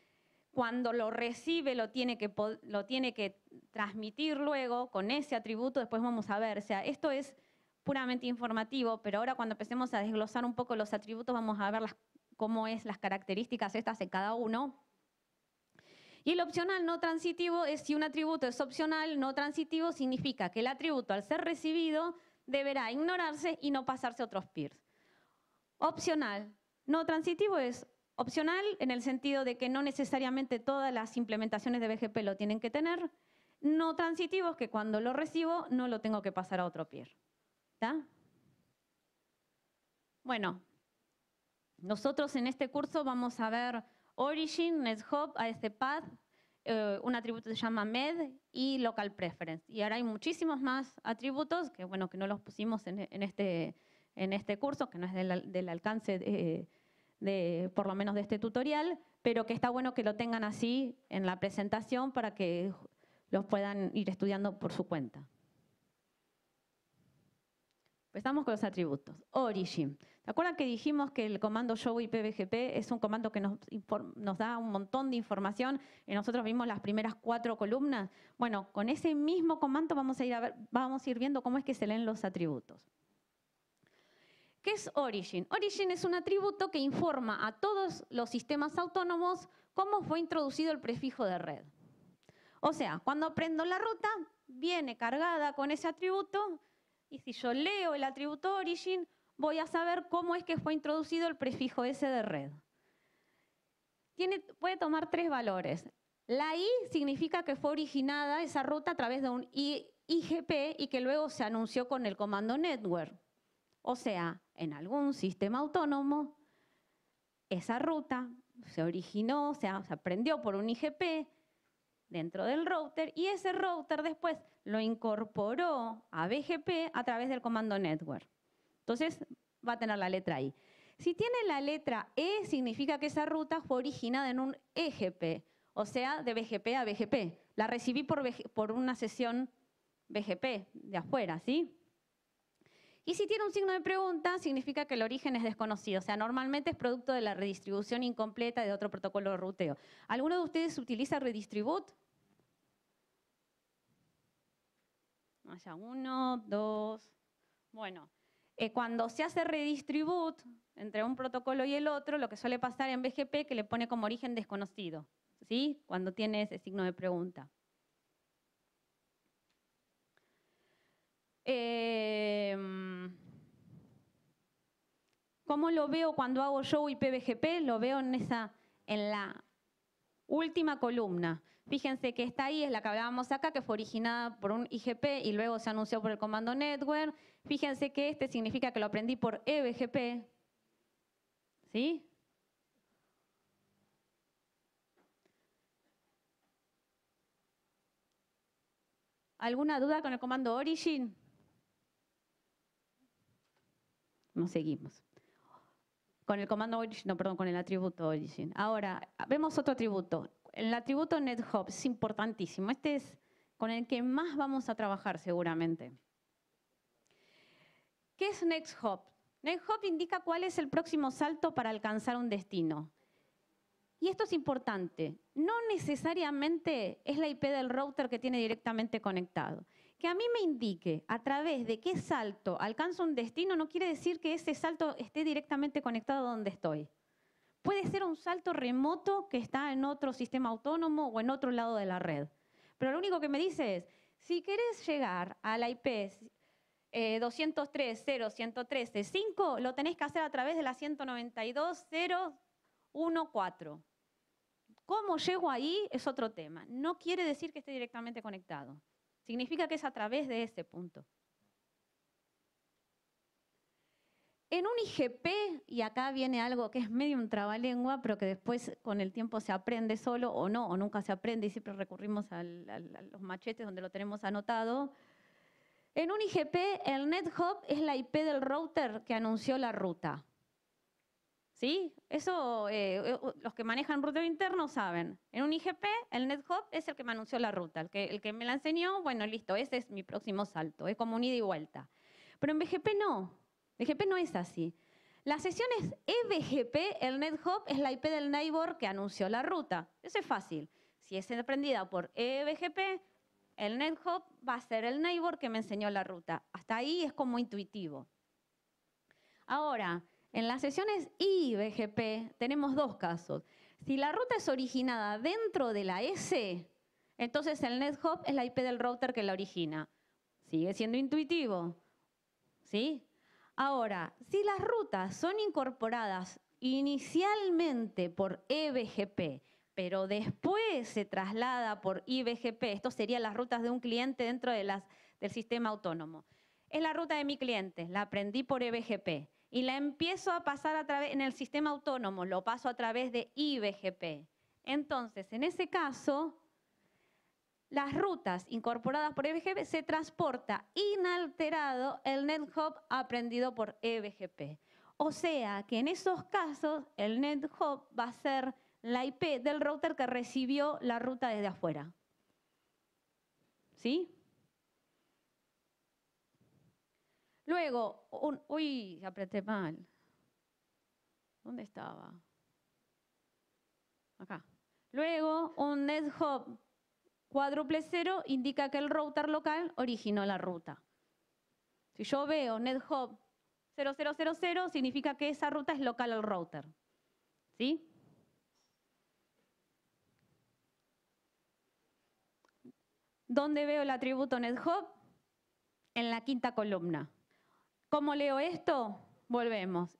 cuando lo recibe lo tiene que, lo tiene que transmitir luego con ese atributo, después vamos a ver. Sea, esto es puramente informativo, pero ahora cuando empecemos a desglosar un poco los atributos vamos a ver cómo es las características estas en cada uno. Y el opcional no transitivo es si un atributo es opcional, no transitivo significa que el atributo al ser recibido deberá ignorarse y no pasarse a otros peers. Opcional no transitivo es opcional en el sentido de que no necesariamente todas las implementaciones de BGP lo tienen que tener. No transitivo es que cuando lo recibo no lo tengo que pasar a otro peer. ¿Está? Bueno, nosotros en este curso vamos a ver Origin, NetHub, ASPath, eh, un atributo que se llama MED y Local Preference. Y ahora hay muchísimos más atributos que, bueno, que no los pusimos en, este, en este curso, que no es del alcance de, de, por lo menos de este tutorial, pero que está bueno que lo tengan así en la presentación para que los puedan ir estudiando por su cuenta. Empezamos con los atributos. Origin. ¿Se acuerdan que dijimos que el comando show IPVGP es un comando que nos, nos da un montón de información y nosotros vimos las primeras cuatro columnas? Bueno, con ese mismo comando vamos a ir, a ver, vamos a ir viendo cómo es que se leen los atributos. ¿Qué es Origin? Origin es un atributo que informa a todos los sistemas autónomos cómo fue introducido el prefijo de red. O sea, cuando prendo la ruta, viene cargada con ese atributo y si yo leo el atributo origin, voy a saber cómo es que fue introducido el prefijo S de red. Tiene, puede tomar tres valores. La I significa que fue originada esa ruta a través de un IGP y que luego se anunció con el comando network. O sea, en algún sistema autónomo, esa ruta se originó, o sea, se aprendió por un IGP dentro del router y ese router después lo incorporó a BGP a través del comando network. Entonces va a tener la letra I. Si tiene la letra E, significa que esa ruta fue originada en un EGP, o sea, de BGP a BGP. La recibí por, por una sesión BGP de afuera, ¿sí? Y si tiene un signo de pregunta, significa que el origen es desconocido. O sea, normalmente es producto de la redistribución incompleta de otro protocolo de ruteo. ¿Alguno de ustedes utiliza redistribute? Allá, uno, dos. Bueno, eh, cuando se hace redistribute entre un protocolo y el otro, lo que suele pasar en BGP que le pone como origen desconocido, ¿sí? Cuando tiene ese signo de pregunta. Eh, ¿Cómo lo veo cuando hago show IPVGP? Lo veo en, esa, en la última columna. Fíjense que esta ahí es la que hablábamos acá, que fue originada por un IGP y luego se anunció por el comando network. Fíjense que este significa que lo aprendí por EBGP. ¿Sí? ¿Alguna duda con el comando origin? No seguimos. Con el comando origin, no, perdón, con el atributo origin. Ahora, vemos otro atributo. El atributo NetHub es importantísimo. Este es con el que más vamos a trabajar seguramente. ¿Qué es NetHub? NetHub indica cuál es el próximo salto para alcanzar un destino. Y esto es importante. No necesariamente es la IP del router que tiene directamente conectado. Que a mí me indique a través de qué salto alcanzo un destino no quiere decir que ese salto esté directamente conectado a donde estoy. Puede ser un salto remoto que está en otro sistema autónomo o en otro lado de la red. Pero lo único que me dice es, si querés llegar a la IP eh, 203.0.113.5, lo tenés que hacer a través de la 192.0.1.4. ¿Cómo llego ahí? Es otro tema. No quiere decir que esté directamente conectado. Significa que es a través de ese punto. En un IGP, y acá viene algo que es medio un trabalengua, pero que después con el tiempo se aprende solo o no, o nunca se aprende y siempre recurrimos a los machetes donde lo tenemos anotado. En un IGP, el NetHub es la IP del router que anunció la ruta. ¿Sí? Eso eh, eh, los que manejan ruteo interno saben. En un IGP, el NetHub es el que me anunció la ruta. El que, el que me la enseñó, bueno, listo, ese es mi próximo salto. Es como un ida y vuelta. Pero en BGP no. BGP no es así. Las sesiones eBGP, el NetHub es la IP del neighbor que anunció la ruta. Eso es fácil. Si es aprendida por eBGP, el NetHub va a ser el neighbor que me enseñó la ruta. Hasta ahí es como intuitivo. Ahora, en las sesiones IBGP tenemos dos casos. Si la ruta es originada dentro de la S, entonces el NetHub es la IP del router que la origina. Sigue siendo intuitivo. ¿Sí? Ahora, si las rutas son incorporadas inicialmente por eBGP, pero después se traslada por IBGP, esto serían las rutas de un cliente dentro del sistema autónomo. Es la ruta de mi cliente, la aprendí por eBGP y la empiezo a pasar a través en el sistema autónomo, lo paso a través de IBGP. Entonces, en ese caso, las rutas incorporadas por eBGP se transporta inalterado el NetHub aprendido por eBGP. O sea que en esos casos el NetHub va a ser la IP del router que recibió la ruta desde afuera. ¿Sí? Luego, un- uy, apreté mal. ¿Dónde estaba? Acá. Luego, un NetHub cuádruple cero indica que el router local originó la ruta. Si yo veo NetHub 0000, significa que esa ruta es local al router. ¿Sí? ¿Dónde veo el atributo NetHub? En la quinta columna. ¿Cómo leo esto? Volvemos.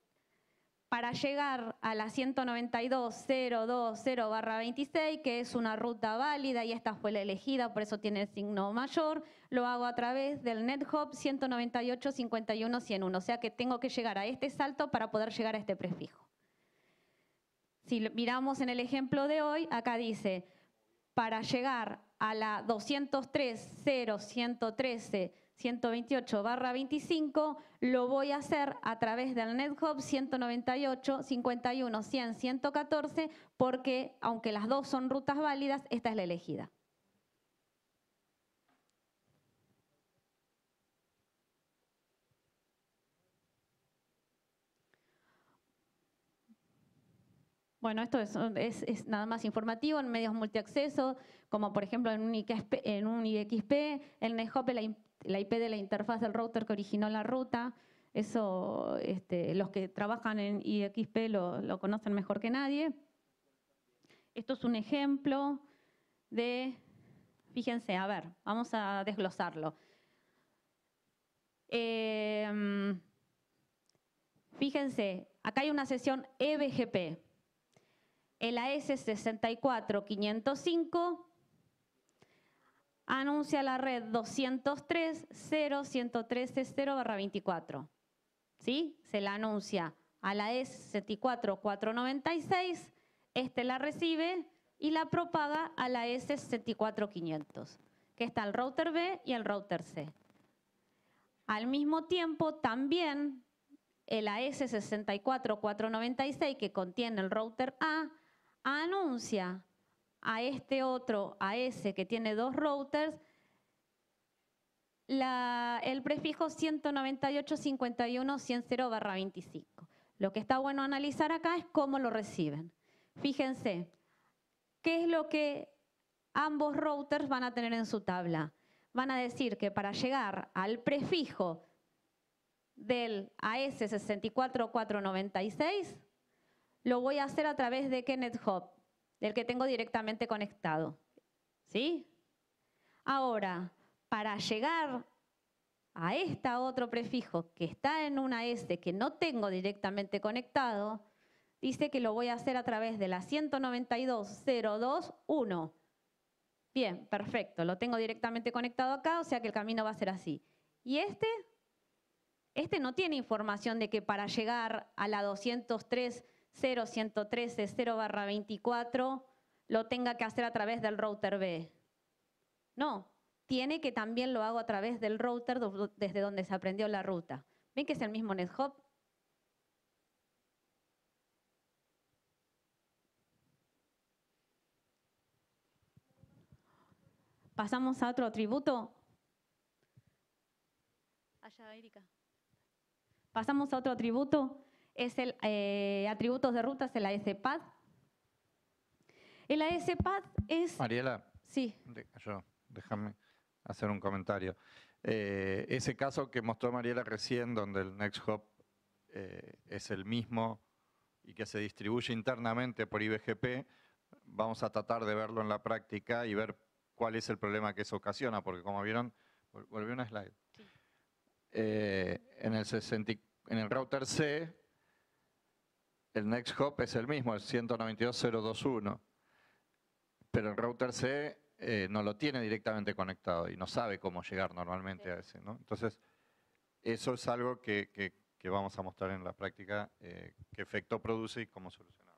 Para llegar a la 192.020-26, que es una ruta válida y esta fue la elegida, por eso tiene el signo mayor, lo hago a través del NetHub 198.51.101. O sea que tengo que llegar a este salto para poder llegar a este prefijo. Si miramos en el ejemplo de hoy, acá dice, para llegar a la 203.0.113 128 barra 25, lo voy a hacer a través del NetHub 198, 51, 100, 114, porque aunque las dos son rutas válidas, esta es la elegida. Bueno, esto es, nada más informativo en medios multiacceso, como por ejemplo en un, IXP, en un IXP, el NetHub la, la IP de la interfaz del router que originó la ruta. Eso este, los que trabajan en IXP lo, conocen mejor que nadie. Esto es un ejemplo de, fíjense, a ver, vamos a desglosarlo. Em, fíjense, acá hay una sesión eBGP. El AS64505 anuncia la red 203.0.113.0/24. ¿Sí? Se la anuncia a la S74496, este la recibe y la propaga a la S74500, que está el router B y el router C. Al mismo tiempo, también el AS64496, que contiene el router A, anuncia a este otro AS que tiene dos routers el prefijo 198.51.100/25. Lo que está bueno analizar acá es cómo lo reciben. Fíjense, ¿qué es lo que ambos routers van a tener en su tabla? Van a decir que para llegar al prefijo del AS64496, lo voy a hacer a través de Kenneth Hub, del que tengo directamente conectado. ¿Sí? Ahora, para llegar a este otro prefijo que está en una S que no tengo directamente conectado, dice que lo voy a hacer a través de la 192.021. Bien, perfecto, lo tengo directamente conectado acá, o sea que el camino va a ser así. ¿Y este? Este no tiene información de que para llegar a la 203.0.113.0 barra 24 lo tenga que hacer a través del router B. No, tiene que también lo hago a través del router desde donde se aprendió la ruta. ¿Ven que es el mismo NetHub? Pasamos a otro atributo. Allá, Erika. Pasamos a otro atributo. Es el eh, atributos de rutas, el ASPAD. El ASPAD es... Mariela. Sí. Yo, déjame hacer un comentario. Eh, ese caso que mostró Mariela recién, donde el NextHop eh, es el mismo y que se distribuye internamente por IBGP, vamos a tratar de verlo en la práctica y ver cuál es el problema que eso ocasiona, porque como vieron, volví una slide. Eh, en, el en el router C, el next hop es el mismo, el 192.021, pero el router C eh, no lo tiene directamente conectado y no sabe cómo llegar normalmente a ese. Entonces, eso es algo que, vamos a mostrar en la práctica, eh, qué efecto produce y cómo solucionarlo.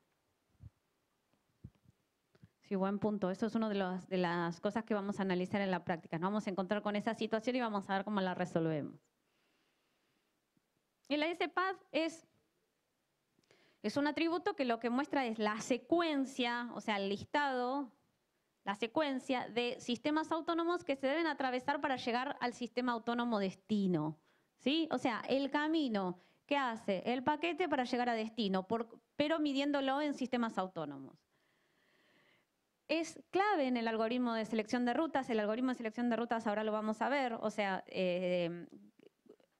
Sí, buen punto. Eso es una de, de las cosas que vamos a analizar en la práctica. Nos vamos a encontrar con esa situación y vamos a ver cómo la resolvemos. El ASPAD es, es un atributo que lo que muestra es la secuencia, o sea, el listado la secuencia de sistemas autónomos que se deben atravesar para llegar al sistema autónomo destino. ¿sí? O sea, el camino que hace el paquete para llegar a destino, pero midiéndolo en sistemas autónomos. Es clave en el algoritmo de selección de rutas. El algoritmo de selección de rutas ahora lo vamos a ver. O sea, eh,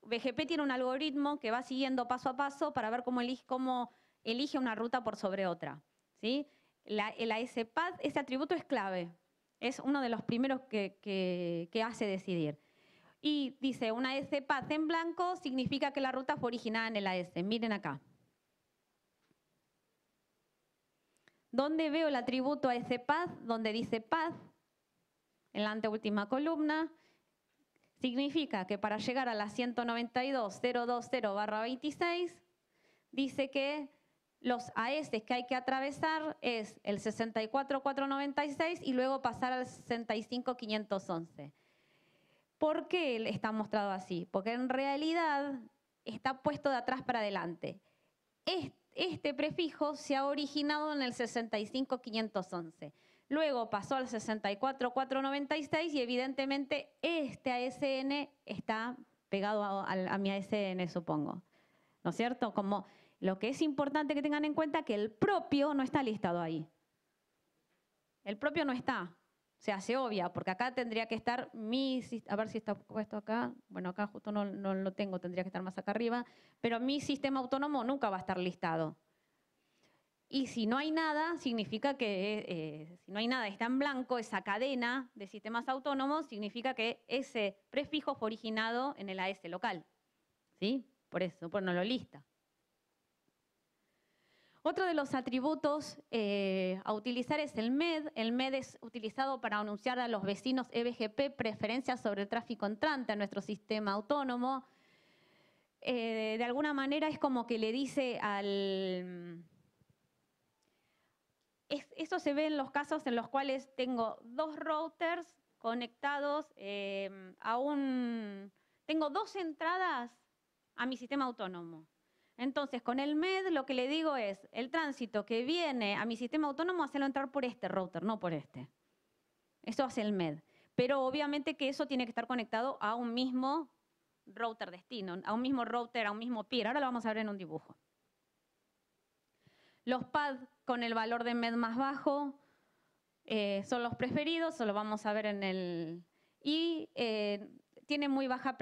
BGP tiene un algoritmo que va siguiendo paso a paso para ver cómo elige, cómo elige una ruta por sobre otra. ¿sí? la, el ASPAD, ese atributo es clave. Es uno de los primeros que, hace decidir. Y dice, una ASPAD en blanco significa que la ruta fue originada en el AS. Miren acá. ¿Dónde veo el atributo ASPAD? Donde dice PAD, en la anteúltima columna, significa que para llegar a la 192.020-26, dice que los AS que hay que atravesar es el 64496 y luego pasar al 65511. ¿Por qué está mostrado así? Porque en realidad está puesto de atrás para adelante. Este prefijo se ha originado en el 65511. Luego pasó al 64496 y evidentemente este ASN está pegado a, a mi ASN, supongo. ¿No es cierto? Como lo que es importante que tengan en cuenta es que el propio no está listado ahí. El propio no está. Se hace obvia, porque acá tendría que estar mi, a ver si está puesto acá, bueno, acá justo no, lo tengo, tendría que estar más acá arriba, pero mi sistema autónomo nunca va a estar listado. Y si no hay nada, significa que, eh, si no hay nada, está en blanco, esa cadena de sistemas autónomos, significa que ese prefijo fue originado en el AS local. ¿Sí? Por eso, pues no lo lista. Otro de los atributos eh, a utilizar es el MED. El MED es utilizado para anunciar a los vecinos EBGP preferencias sobre el tráfico entrante a nuestro sistema autónomo. Eh, de alguna manera es como que le dice al... eso se ve en los casos en los cuales tengo dos routers conectados eh, a un... Tengo dos entradas a mi sistema autónomo. Entonces, con el MED lo que le digo es, el tránsito que viene a mi sistema autónomo, hacerlo entrar por este router, no por este. Eso hace el MED. Pero obviamente que eso tiene que estar conectado a un mismo router destino, a un mismo router, a un mismo peer. Ahora lo vamos a ver en un dibujo. Los PAD con el valor de MED más bajo eh, son los preferidos, eso lo vamos a ver en el... Y eh, muy baja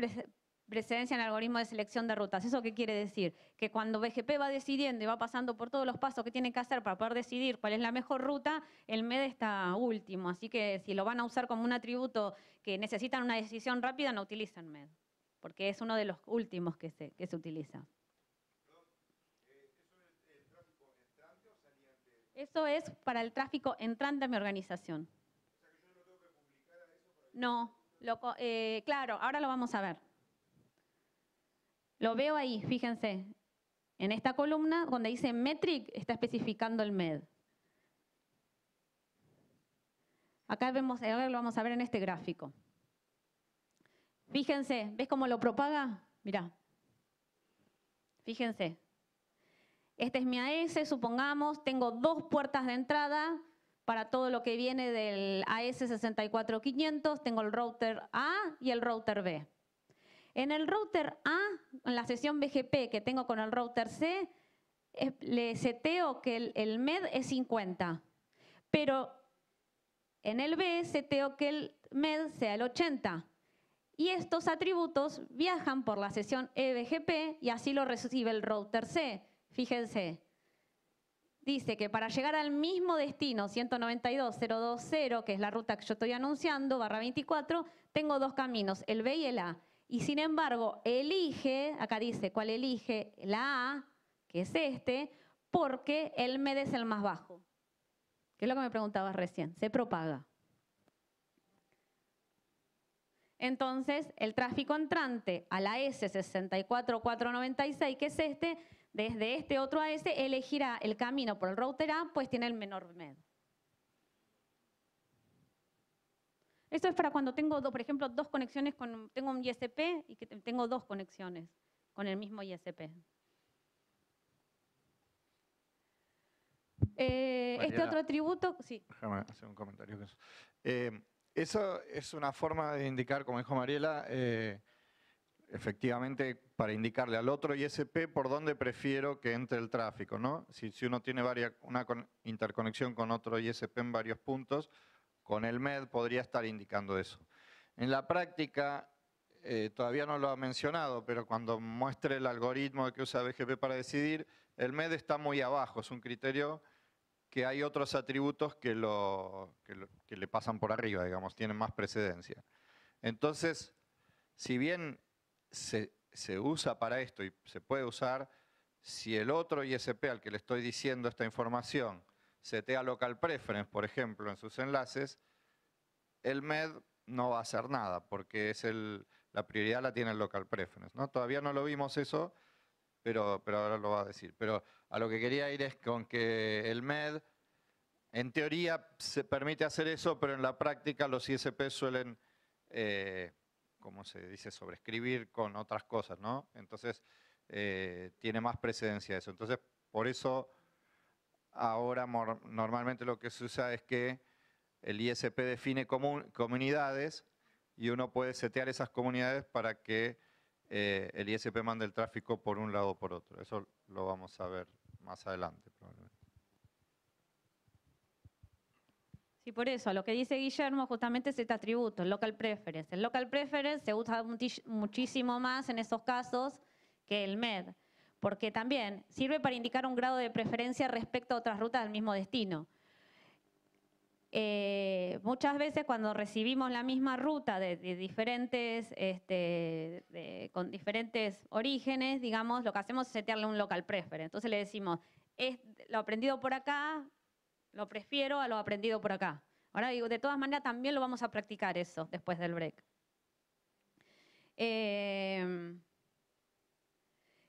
precedencia en el algoritmo de selección de rutas. ¿Eso qué quiere decir? Que cuando BGP va decidiendo y va pasando por todos los pasos que tiene que hacer para poder decidir cuál es la mejor ruta, el MED está último. Así que si lo van a usar como un atributo que necesitan una decisión rápida, no utilicen MED, porque es uno de los últimos que se, que se utiliza. Eso es para el tráfico entrante a mi organización. No, lo co- eh, claro, ahora lo vamos a ver. Lo veo ahí, fíjense. En esta columna, donde dice metric, está especificando el MED. Acá vemos, ahora lo vamos a ver en este gráfico. Fíjense, ¿ves cómo lo propaga? Mirá. Fíjense. Este es mi AS, supongamos, tengo dos puertas de entrada para todo lo que viene del AS 64500, tengo el router A y el router B. En el router A, en la sesión BGP que tengo con el router C, eh, le seteo que el, MED es 50, pero en el B seteo que el MED sea el 80. Y estos atributos viajan por la sesión EBGP y así lo recibe el router C. Fíjense, dice que para llegar al mismo destino, 192.020, que es la ruta que yo estoy anunciando, barra 24, tengo dos caminos, el B y el A. Y sin embargo, elige, acá dice cuál elige, la A, que es este, porque el MED es el más bajo. Que es lo que me preguntabas recién, se propaga. Entonces, el tráfico entrante a la S64496, que es este, desde este otro AS elegirá el camino por el router A, pues tiene el menor MED. Esto es para cuando tengo, por ejemplo, dos conexiones con, tengo un ISP y que te- tengo dos conexiones con el mismo ISP. Eh, este otro atributo, sí. Déjame hacer un comentario. Eh, eso es una forma de indicar, como dijo Mariela, eh, efectivamente para indicarle al otro ISP por dónde prefiero que entre el tráfico. ¿no? Si, si uno tiene varias, una con- interconexión con otro ISP en varios puntos, con el MED podría estar indicando eso. En la práctica, eh, todavía no lo ha mencionado, pero cuando muestre el algoritmo que usa BGP para decidir, el MED está muy abajo, es un criterio que hay otros atributos que, le pasan por arriba, digamos, tienen más precedencia. Entonces, si bien se, se usa para esto y se puede usar, si el otro ISP al que le estoy diciendo esta información setea local preference, por ejemplo, en sus enlaces, el MED no va a hacer nada, porque es el, la prioridad la tiene el local preference. ¿no? Todavía no lo vimos eso, pero, pero ahora lo va a decir. Pero a lo que quería ir es con que el MED, en teoría, se permite hacer eso, pero en la práctica los ISP suelen, eh, ¿cómo se dice?, sobrescribir con otras cosas, ¿no? Entonces, eh, tiene más precedencia eso. Entonces, por eso, ahora normalmente lo que se usa es que el ISP define comu- comunidades y uno puede setear esas comunidades para que eh, el ISP mande el tráfico por un lado o por otro. Eso lo vamos a ver más adelante probablemente. Sí, por eso, lo que dice Guillermo justamente es este atributo, el local preference. El local preference se usa muchísimo más en esos casos que el MED, porque también sirve para indicar un grado de preferencia respecto a otras rutas del mismo destino. Eh, muchas veces cuando recibimos la misma ruta de, diferentes, este, con diferentes orígenes, digamos, lo que hacemos es setearle un local preference. Entonces le decimos, lo aprendido por acá, lo prefiero a lo aprendido por acá. Ahora digo, de todas maneras también lo vamos a practicar eso después del break. Eh,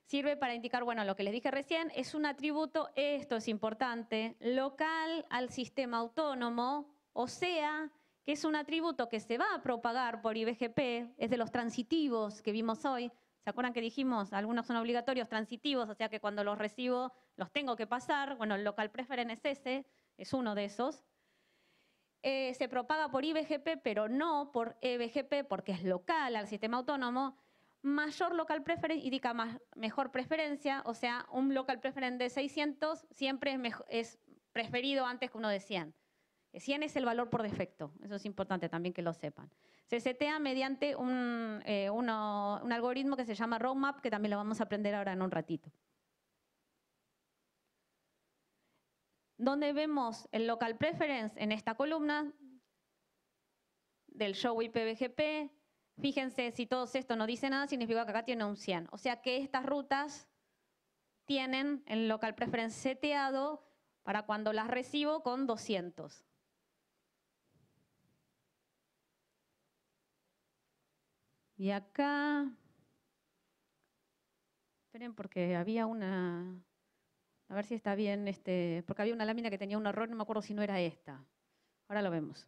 sirve para indicar, bueno, lo que les dije recién, es un atributo, esto es importante, local al sistema autónomo, o sea, que es un atributo que se va a propagar por IBGP, es de los transitivos que vimos hoy. ¿Se acuerdan que dijimos? Algunos son obligatorios transitivos, o sea que cuando los recibo los tengo que pasar. Bueno, el local preference es ese, es uno de esos. Eh, se propaga por IBGP, pero no por EBGP, porque es local al sistema autónomo. Mayor local preference indica más, mejor preferencia, o sea, un local preference de 600 siempre es, preferido antes que uno de 100. 100 es el valor por defecto, eso es importante también que lo sepan. Se setea mediante un, eh, un algoritmo que se llama roadmap, que también lo vamos a aprender ahora en un ratito. Donde vemos el local preference en esta columna del show IPVGP, fíjense si todo esto no dice nada, significa que acá tiene un 100. O sea que estas rutas tienen el local preference seteado para cuando las recibo con 200. Y acá, esperen porque había una, a ver si está bien, este, porque había una lámina que tenía un error, no me acuerdo si no era esta. Ahora lo vemos.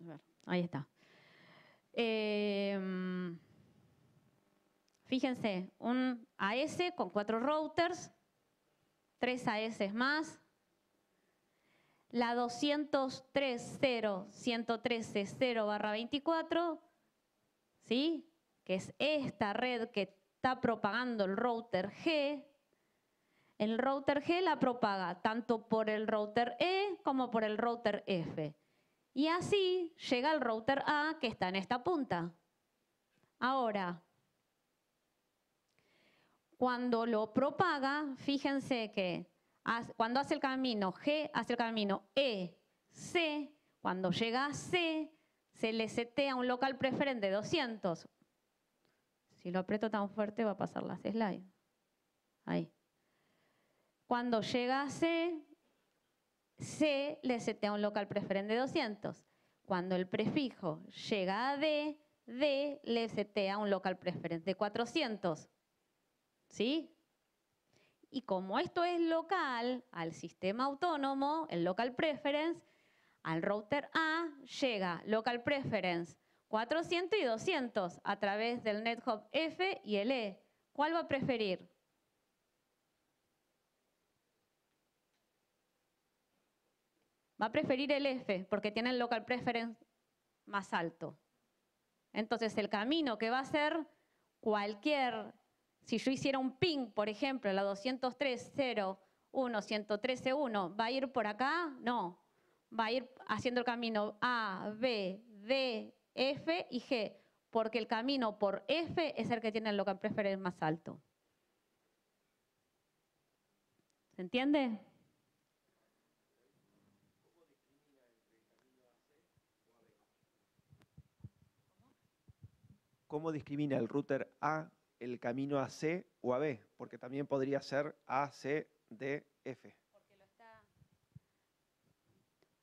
A ver, ahí está. Em, fíjense, un AS con cuatro routers, tres AS más, la 203.0.113.0 barra 24, ¿sí? que es esta red que está propagando el router G. El router G la propaga tanto por el router E como por el router F. Y así llega al router A que está en esta punta. Ahora, cuando lo propaga, fíjense que cuando hace el camino G, hace el camino E, C, cuando llega a C, se le setea un local preferente de 200. Si lo aprieto tan fuerte va a pasar las slides. Ahí. Cuando llega a C, C le setea un local preferente de 200. Cuando el prefijo llega a D, D le setea un local preferente de 400. ¿Sí? Y como esto es local al sistema autónomo, el local preference, al router A llega local preference 400 y 200 a través del NetHub F y el E. ¿Cuál va a preferir? Va a preferir el F porque tiene el local preference más alto. Entonces el camino que va a ser cualquier, si yo hiciera un ping, por ejemplo, la 203.0.1.113.1, ¿va a ir por acá? No. Va a ir haciendo el camino A, B, D, F y G, porque el camino por F es el que tiene el local preference más alto. ¿Se entiende? ¿Cómo discrimina el router A el camino a C o a B? Porque también podría ser A, C, D, F.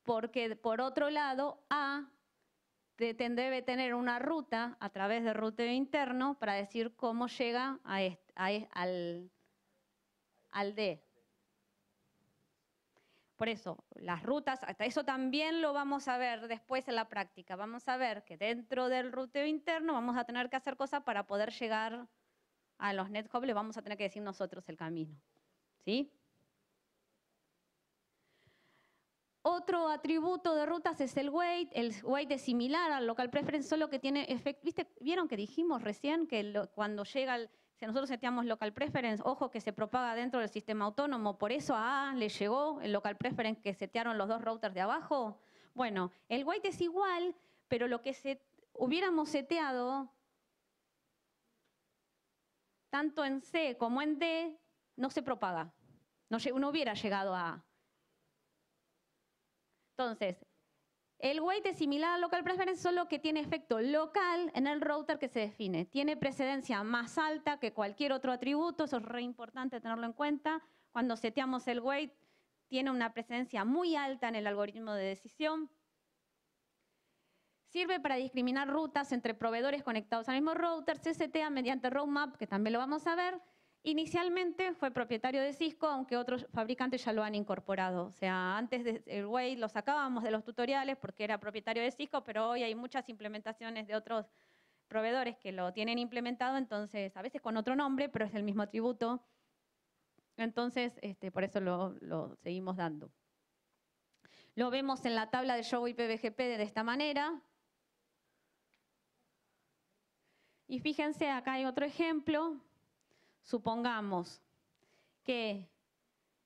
Porque por otro lado, A debe tener una ruta a través de ruteo interno para decir cómo llega a al, al D. Por eso, las rutas, hasta eso también lo vamos a ver después en la práctica. Vamos a ver que dentro del ruteo interno vamos a tener que hacer cosas para poder llegar a los le vamos a tener que decir nosotros el camino. ¿Sí? Otro atributo de rutas es el weight. El weight es similar al local preference, solo que tiene efecto. ¿Viste? ¿Vieron que dijimos recién que cuando llega, el- si nosotros seteamos local preference, ojo que se propaga dentro del sistema autónomo, por eso a A le llegó el local preference que setearon los dos routers de abajo? Bueno, el weight es igual, pero lo que se, hubiéramos seteado tanto en C como en D no se propaga. No, no hubiera llegado a A. Entonces, el weight es similar al local preference, solo que tiene efecto local en el router que se define. Tiene precedencia más alta que cualquier otro atributo, eso es re importante tenerlo en cuenta. Cuando seteamos el weight, tiene una precedencia muy alta en el algoritmo de decisión. Sirve para discriminar rutas entre proveedores conectados al mismo router. Se setea mediante roadmap, que también lo vamos a ver. Inicialmente fue propietario de Cisco, aunque otros fabricantes ya lo han incorporado. O sea, antes de- el Way lo sacábamos de los tutoriales porque era propietario de Cisco, pero hoy hay muchas implementaciones de otros proveedores que lo tienen implementado, entonces a veces con otro nombre, pero es el mismo atributo. Entonces, este, por eso lo, seguimos dando. Lo vemos en la tabla de Show IPVGP de esta manera. Y fíjense, acá hay otro ejemplo. Supongamos que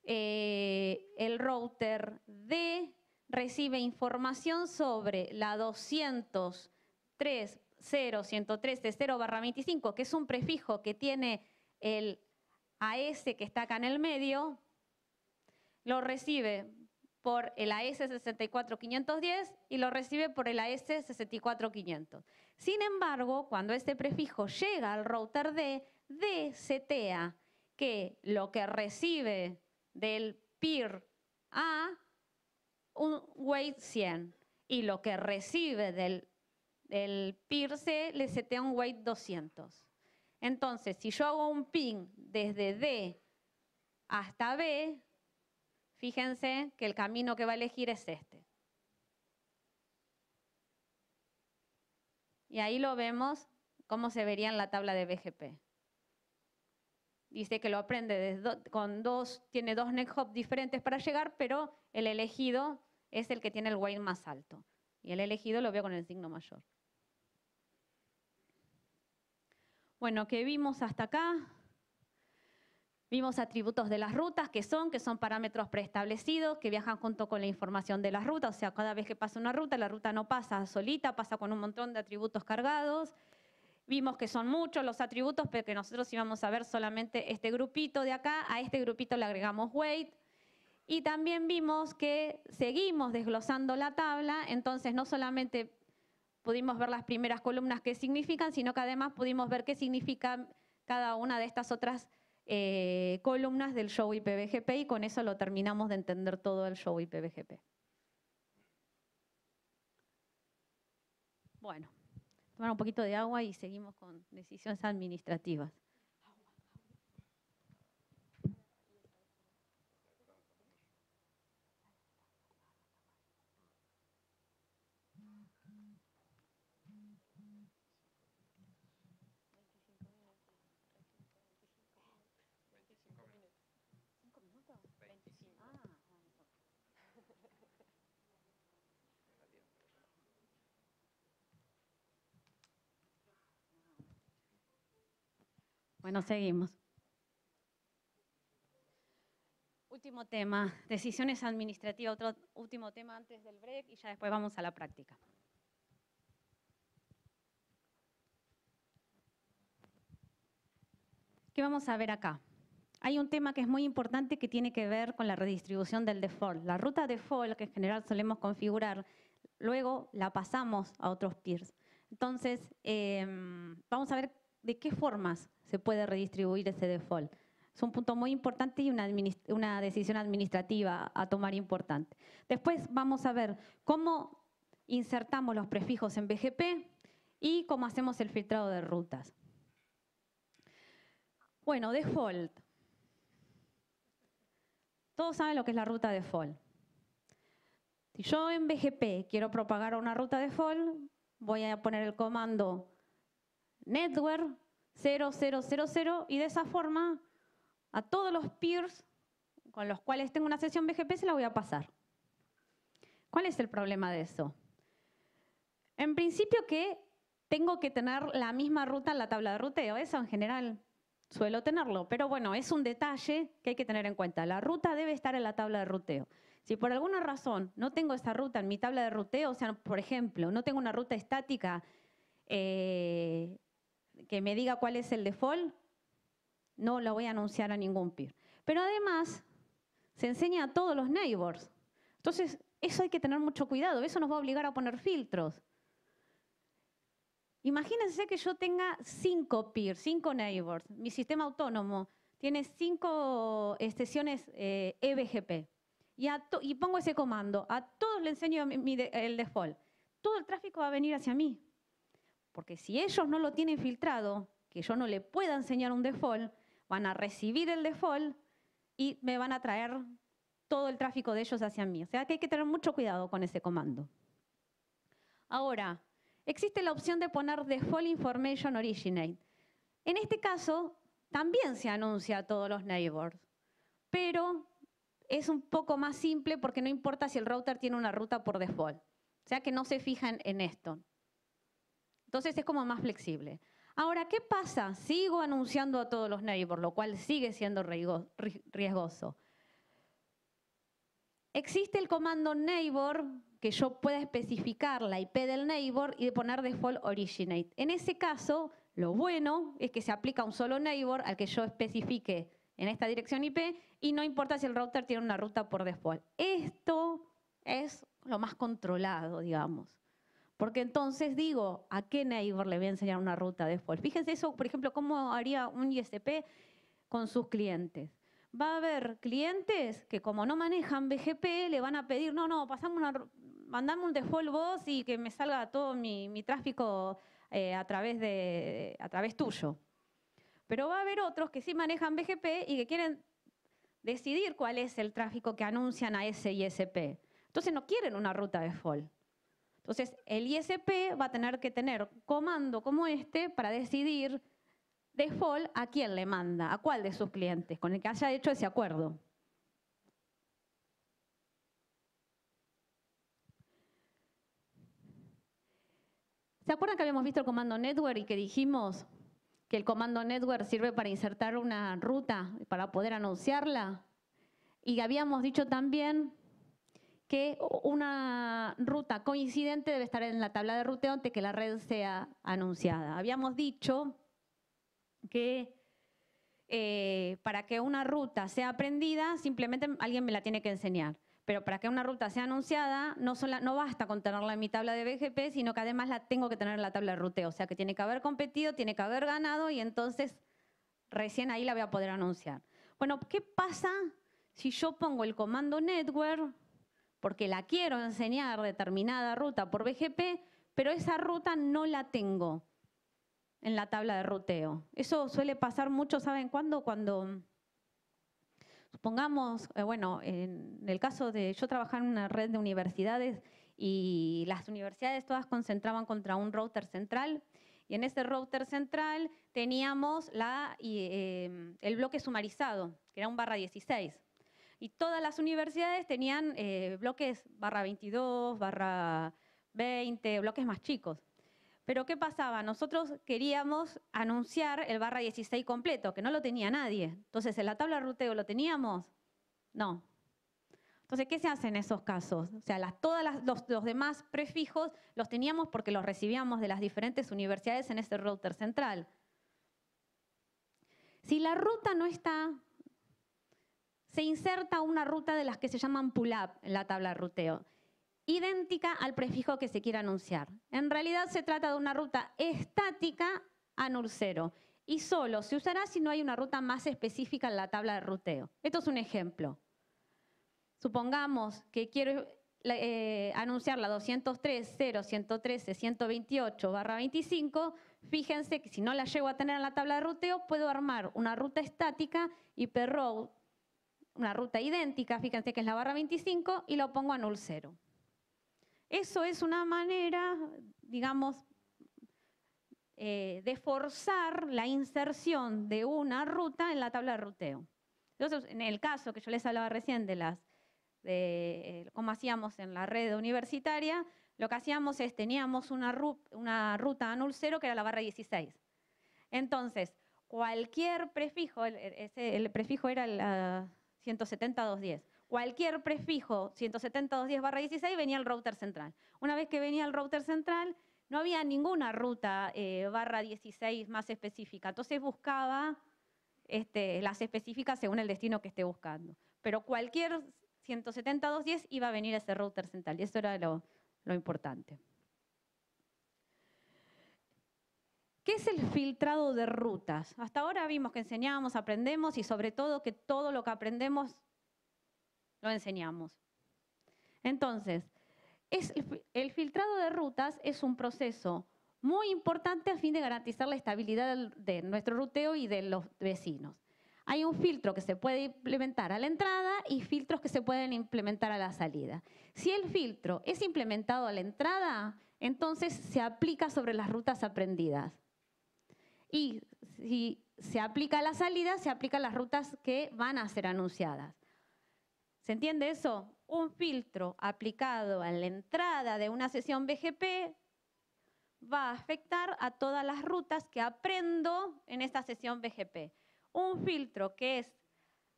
eh, el router D recibe información sobre la 203.0.113.0 barra 25, que es un prefijo que tiene el AS que está acá en el medio, lo recibe por el AS 64510 y lo recibe por el AS 64500. Sin embargo, cuando este prefijo llega al router D, D setea que lo que recibe del peer A un weight 100 y lo que recibe del, del peer C le setea un weight 200. Entonces, si yo hago un ping desde D hasta B, fíjense que el camino que va a elegir es este. Y ahí lo vemos cómo se vería en la tabla de BGP. Dice que lo aprende con dos, tiene dos neck hop diferentes para llegar, pero el elegido es el que tiene el weight más alto. Y el elegido lo veo con el signo mayor. Bueno, ¿qué vimos hasta acá? Vimos atributos de las rutas, que son, que son parámetros preestablecidos, que viajan junto con la información de la ruta. O sea, cada vez que pasa una ruta, la ruta no pasa solita, pasa con un montón de atributos cargados. Vimos que son muchos los atributos, pero que nosotros íbamos a ver solamente este grupito de acá. A este grupito le agregamos weight. Y también vimos que seguimos desglosando la tabla, entonces no solamente pudimos ver las primeras columnas que significan, sino que además pudimos ver qué significa cada una de estas otras eh, columnas del show IPBGP y con eso lo terminamos de entender todo el show IPBGP. Bueno, tomar un poquito de agua y seguimos con decisiones administrativas. Bueno, seguimos. Último tema, decisiones administrativas, otro último tema antes del break y ya después vamos a la práctica. ¿Qué vamos a ver acá? Hay un tema que es muy importante que tiene que ver con la redistribución del default. La ruta default que en general solemos configurar, luego la pasamos a otros peers. Entonces, em, vamos a ver de qué formas se puede redistribuir ese default. Es un punto muy importante y una, decisión administrativa a tomar importante. Después vamos a ver cómo insertamos los prefijos en BGP y cómo hacemos el filtrado de rutas. Bueno, default. Todos saben lo que es la ruta default. Si yo en BGP quiero propagar una ruta default, voy a poner el comando network 0000 y de esa forma a todos los peers con los cuales tengo una sesión BGP se la voy a pasar. ¿Cuál es el problema de eso? En principio que tengo que tener la misma ruta en la tabla de ruteo, eso en general suelo tenerlo, pero bueno, es un detalle que hay que tener en cuenta. La ruta debe estar en la tabla de ruteo. Si por alguna razón no tengo esa ruta en mi tabla de ruteo, o sea, por ejemplo, no tengo una ruta estática eh, que me diga cuál es el default, no la voy a anunciar a ningún peer. Pero además, se enseña a todos los neighbors. Entonces, eso hay que tener mucho cuidado, eso nos va a obligar a poner filtros. Imagínense que yo tenga cinco peers, cinco neighbors. Mi sistema autónomo tiene cinco sesiones eh, EBGP. Y, pongo ese comando. A todos le enseño el default. Todo el tráfico va a venir hacia mí. Porque si ellos no lo tienen filtrado, que yo no le pueda enseñar un default, van a recibir el default y me van a traer todo el tráfico de ellos hacia mí. O sea que hay que tener mucho cuidado con ese comando. Ahora, existe la opción de poner default information originate. En este caso, también se anuncia a todos los neighbors, pero es un poco más simple porque no importa si el router tiene una ruta por default. O sea que no se fijan en esto. Entonces es como más flexible. Ahora, ¿qué pasa? Sigo anunciando a todos los neighbors, lo cual sigue siendo riesgoso. existe el comando neighbor que yo pueda especificar la IP del neighbor y poner default originate. En ese caso, lo bueno es que se aplica un solo neighbor al que yo especifique en esta dirección IP y no importa si el router tiene una ruta por default. Esto es lo más controlado, digamos. Porque entonces digo, ¿a qué neighbor le voy a enseñar una ruta default? Fíjense eso, por ejemplo, cómo haría un ISP con sus clientes. Va a haber clientes que como no manejan BGP, le van a pedir, no, no, pasamos una, mandame un default vos y que me salga todo mi, tráfico eh, a, través de, a través tuyo. Pero va a haber otros que sí manejan BGP y que quieren decidir cuál es el tráfico que anuncian a ese ISP. Entonces no quieren una ruta default. Entonces el ISP va a tener que tener comando como este para decidir default a quién le manda, a cuál de sus clientes, con el que haya hecho ese acuerdo. ¿Se acuerdan que habíamos visto el comando network y que dijimos que el comando network sirve para insertar una ruta, para poder anunciarla? Y habíamos dicho también que una ruta coincidente debe estar en la tabla de ruteo antes que la red sea anunciada. Habíamos dicho que eh, para que una ruta sea aprendida, simplemente alguien me la tiene que enseñar. Pero para que una ruta sea anunciada, no, no basta con tenerla en mi tabla de BGP, sino que además la tengo que tener en la tabla de ruteo. O sea que tiene que haber competido, tiene que haber ganado y entonces recién ahí la voy a poder anunciar. Bueno, ¿qué pasa si yo pongo el comando network porque la quiero enseñar determinada ruta por BGP, pero esa ruta no la tengo en la tabla de ruteo? Eso suele pasar mucho, ¿saben cuándo? Cuando Supongamos, eh, bueno, en el caso de yo trabajaba en una red de universidades y las universidades todas concentraban contra un router central y en ese router central teníamos la, em, el bloque sumarizado, que era un barra 16. Y todas las universidades tenían eh, bloques barra 22, barra 20, bloques más chicos. Pero ¿qué pasaba? Nosotros queríamos anunciar el barra 16 completo, que no lo tenía nadie. Entonces, ¿en la tabla de ruteo lo teníamos? No. Entonces, ¿qué se hace en esos casos? O sea, todos los, los, demás prefijos los teníamos porque los recibíamos de las diferentes universidades en ese router central. Si la ruta no está, se inserta una ruta de las que se llaman pull-up en la tabla de ruteo idéntica al prefijo que se quiere anunciar. En realidad se trata de una ruta estática a null y solo se usará si no hay una ruta más específica en la tabla de ruteo. Esto es un ejemplo. Supongamos que quiero anunciar la 203.0.113.128 barra 25, fíjense que si no la llego a tener en la tabla de ruteo, puedo armar una ruta estática hiperroute, una ruta idéntica, fíjense que es la barra 25, y lo pongo a null cero. Eso es una manera, digamos, eh, de forzar la inserción de una ruta en la tabla de ruteo. Entonces, en el caso que yo les hablaba recién de las de eh, cómo hacíamos en la red universitaria, lo que hacíamos es teníamos una, ruta a null cero que era la barra 16. Entonces, cualquier prefijo, el, el prefijo era el 170.210, cualquier prefijo 170.210/16 venía al router central. Una vez que venía al router central, no había ninguna ruta eh, barra 16 más específica. Entonces buscaba este, las específicas según el destino que esté buscando. Pero cualquier 170.210 iba a venir a ese router central y eso era lo importante. ¿Qué es el filtrado de rutas? Hasta ahora vimos que enseñábamos, aprendemos y sobre todo que todo lo que aprendemos lo enseñamos. Entonces, el filtrado de rutas es un proceso muy importante a fin de garantizar la estabilidad de nuestro ruteo y de los vecinos. Hay un filtro que se puede implementar a la entrada y filtros que se pueden implementar a la salida. Si el filtro es implementado a la entrada, entonces se aplica sobre las rutas aprendidas. Y si se aplica la salida, se aplican las rutas que van a ser anunciadas. ¿Se entiende eso? Un filtro aplicado a la entrada de una sesión BGP va a afectar a todas las rutas que aprendo en esta sesión BGP. Un filtro que es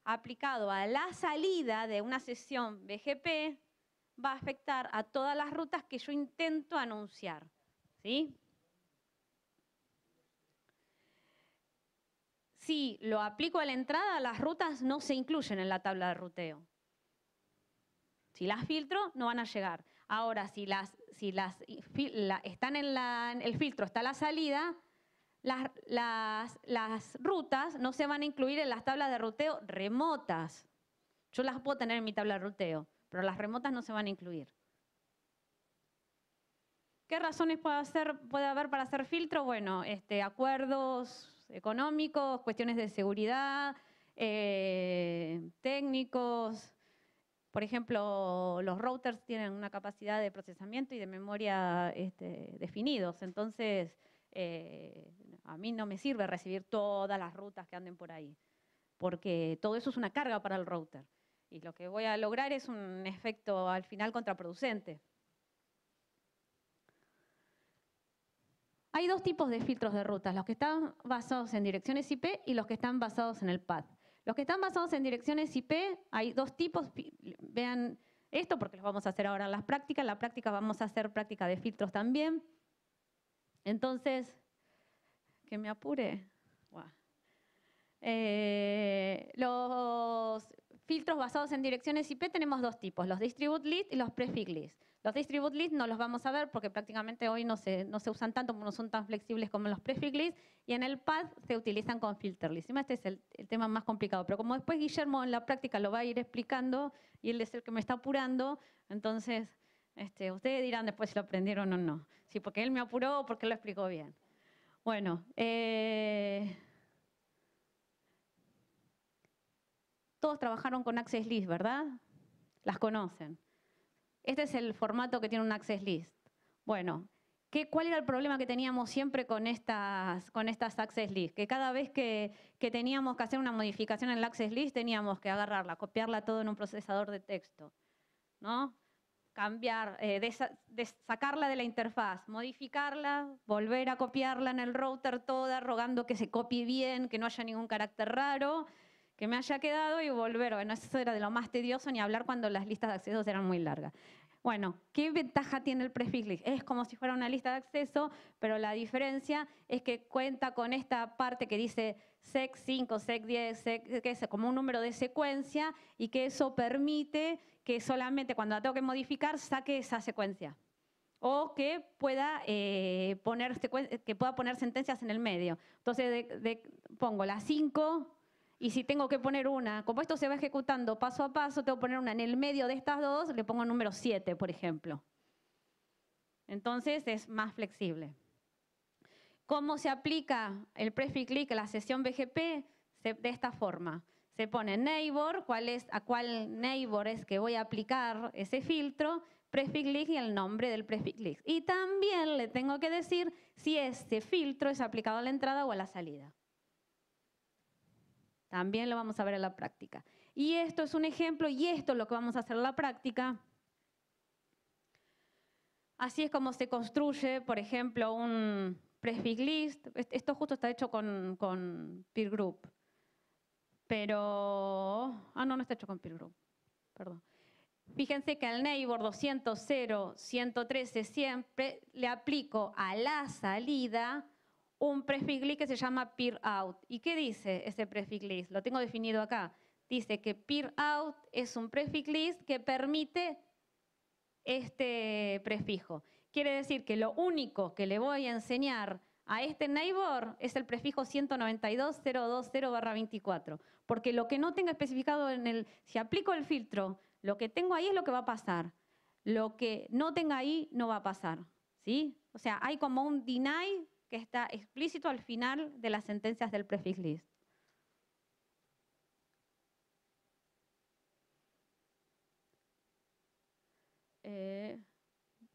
aplicado a la salida de una sesión BGP va a afectar a todas las rutas que yo intento anunciar. ¿sí? Si lo aplico a la entrada, las rutas no se incluyen en la tabla de ruteo. Si las filtro, no van a llegar. Ahora, si, las, están en el filtro, está la salida, las, rutas no se van a incluir en las tablas de ruteo remotas. Yo las puedo tener en mi tabla de ruteo, pero las remotas no se van a incluir. ¿Qué razones puede haber para hacer filtro? Bueno, este, acuerdos económicos, cuestiones de seguridad, eh, técnicos. Por ejemplo, los routers tienen una capacidad de procesamiento y de memoria este, definidos. Entonces, eh, a mí no me sirve recibir todas las rutas que anden por ahí, porque todo eso es una carga para el router. Y lo que voy a lograr es un efecto al final contraproducente. Hay dos tipos de filtros de rutas, los que están basados en direcciones IP y los que están basados en el PAD. Los que están basados en direcciones IP, hay dos tipos. Vean esto porque los vamos a hacer ahora en las prácticas. En la práctica vamos a hacer práctica de filtros también. Entonces, que me apure. Eh, los filtros basados en direcciones IP tenemos dos tipos, los distribute list y los prefix list. Los distribute list no los vamos a ver porque prácticamente hoy no se, no se usan tanto, no son tan flexibles como los prefix list, y en el pad se utilizan con filter list. Este es el, el, tema más complicado, pero como después Guillermo en la práctica lo va a ir explicando, y él es el que me está apurando, entonces este, ustedes dirán después si lo aprendieron o no. Si porque él me apuró o porque lo explicó bien. Bueno, eh, todos trabajaron con Access List, ¿verdad? Las conocen. Este es el formato que tiene un Access List. Bueno, ¿qué, ¿cuál era el problema que teníamos siempre con estas, con estas Access List? Que cada vez que, que teníamos que hacer una modificación en el Access List teníamos que agarrarla, copiarla todo en un procesador de texto. ¿no? cambiar, eh, sacarla de la interfaz, modificarla, volver a copiarla en el router toda, rogando que se copie bien, que no haya ningún carácter raro, que me haya quedado y volver. Bueno, eso era de lo más tedioso, ni hablar cuando las listas de accesos eran muy largas. Bueno, ¿qué ventaja tiene el prefix? Es como si fuera una lista de acceso, pero la diferencia es que cuenta con esta parte que dice sec 5, sec 10, sec, que es como un número de secuencia y que eso permite que solamente cuando la tengo que modificar saque esa secuencia. O que pueda, eh, poner, que pueda poner sentencias en el medio. Entonces pongo la 5 y si tengo que poner una, como esto se va ejecutando paso a paso, tengo que poner una en el medio de estas dos, le pongo número 7, por ejemplo. Entonces es más flexible. ¿Cómo se aplica el prefix click a la sesión BGP? de esta forma se pone neighbor, a cuál neighbor es que voy a aplicar ese filtro, prefix list y el nombre del prefix list. Y también le tengo que decir si este filtro es aplicado a la entrada o a la salida. También lo vamos a ver en la práctica. Y esto es un ejemplo y esto es lo que vamos a hacer en la práctica. Así es como se construye, por ejemplo, un prefix list. Esto justo está hecho con, con peer group. Pero, ah, no, no está hecho con peer group, perdón. Fíjense que al neighbor 200, 0, 113 siempre le aplico a la salida un prefix list que se llama peer out. ¿Y qué dice ese prefix list? Lo tengo definido acá. Dice que peer out es un prefix list que permite este prefijo. Quiere decir que lo único que le voy a enseñar a este neighbor es el prefijo 192.020-24, porque lo que no tenga especificado en el, si aplico el filtro, lo que tengo ahí es lo que va a pasar. Lo que no tenga ahí no va a pasar. ¿sí? O sea, hay como un deny que está explícito al final de las sentencias del prefix list. Eh,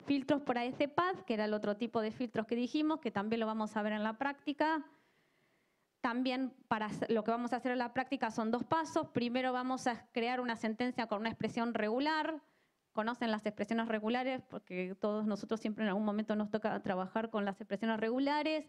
filtros por AECPAD, que era el otro tipo de filtros que dijimos, que también lo vamos a ver en la práctica. También para lo que vamos a hacer en la práctica son dos pasos. Primero vamos a crear una sentencia con una expresión regular. Conocen las expresiones regulares porque todos nosotros siempre en algún momento nos toca trabajar con las expresiones regulares.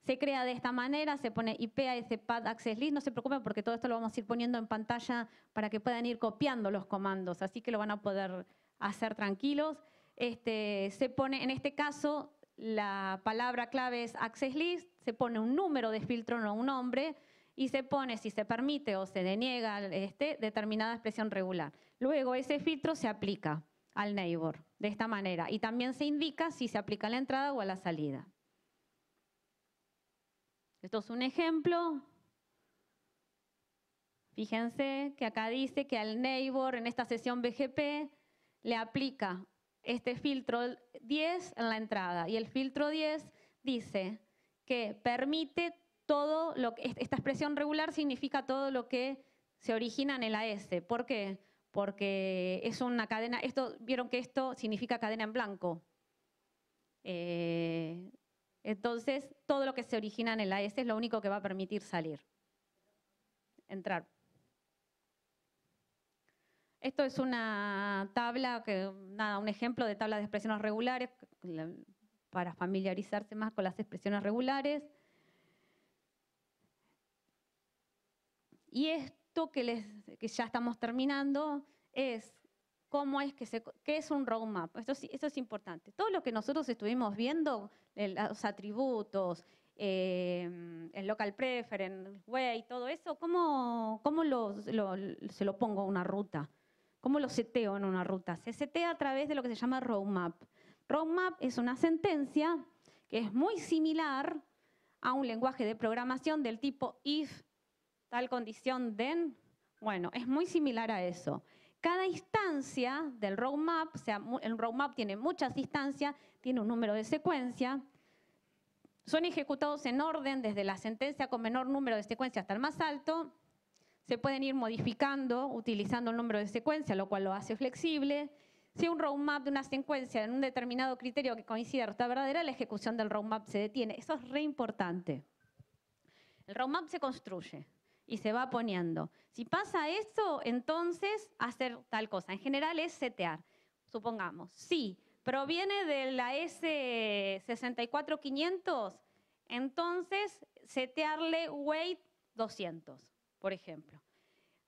Se crea de esta manera, se pone IP a pad access list. No se preocupen porque todo esto lo vamos a ir poniendo en pantalla para que puedan ir copiando los comandos, así que lo van a poder hacer tranquilos. Este, se pone, en este caso, la palabra clave es access list, se pone un número de filtro, no un nombre, y se pone si se permite o se deniega este, determinada expresión regular. Luego ese filtro se aplica al neighbor de esta manera y también se indica si se aplica a la entrada o a la salida. Esto es un ejemplo. Fíjense que acá dice que al neighbor en esta sesión BGP le aplica este filtro 10 en la entrada y el filtro 10 dice que permite todo lo que, esta expresión regular significa todo lo que se origina en el AS. ¿Por qué? Porque es una cadena, vieron que esto significa cadena en blanco. Eh, entonces, todo lo que se origina en el AS es lo único que va a permitir salir, entrar. Esto es una tabla, nada, un ejemplo de tabla de expresiones regulares para familiarizarse más con las expresiones regulares. Y que, les, que ya estamos terminando es cómo es que se, qué es un roadmap. Esto, esto es importante. Todo lo que nosotros estuvimos viendo, los atributos, em, el local preference, way, todo eso, ¿cómo, cómo se lo pongo a una ruta? ¿Cómo lo seteo en una ruta? Se setea a través de lo que se llama roadmap. Roadmap es una sentencia que es muy similar a un lenguaje de programación del tipo if tal condición then, bueno, es muy similar a eso. Cada instancia del roadmap, o sea, el roadmap tiene muchas instancias, tiene un número de secuencia, son ejecutados en orden desde la sentencia con menor número de secuencia hasta el más alto, se pueden ir modificando utilizando el número de secuencia, lo cual lo hace flexible. Si un roadmap de una secuencia en un determinado criterio que coincide la verdadera, la ejecución del roadmap se detiene. Eso es re importante. El roadmap se construye y se va poniendo. Si pasa eso, entonces hacer tal cosa. En general es setear. Supongamos, si proviene de la S64500, entonces setearle weight 200, por ejemplo.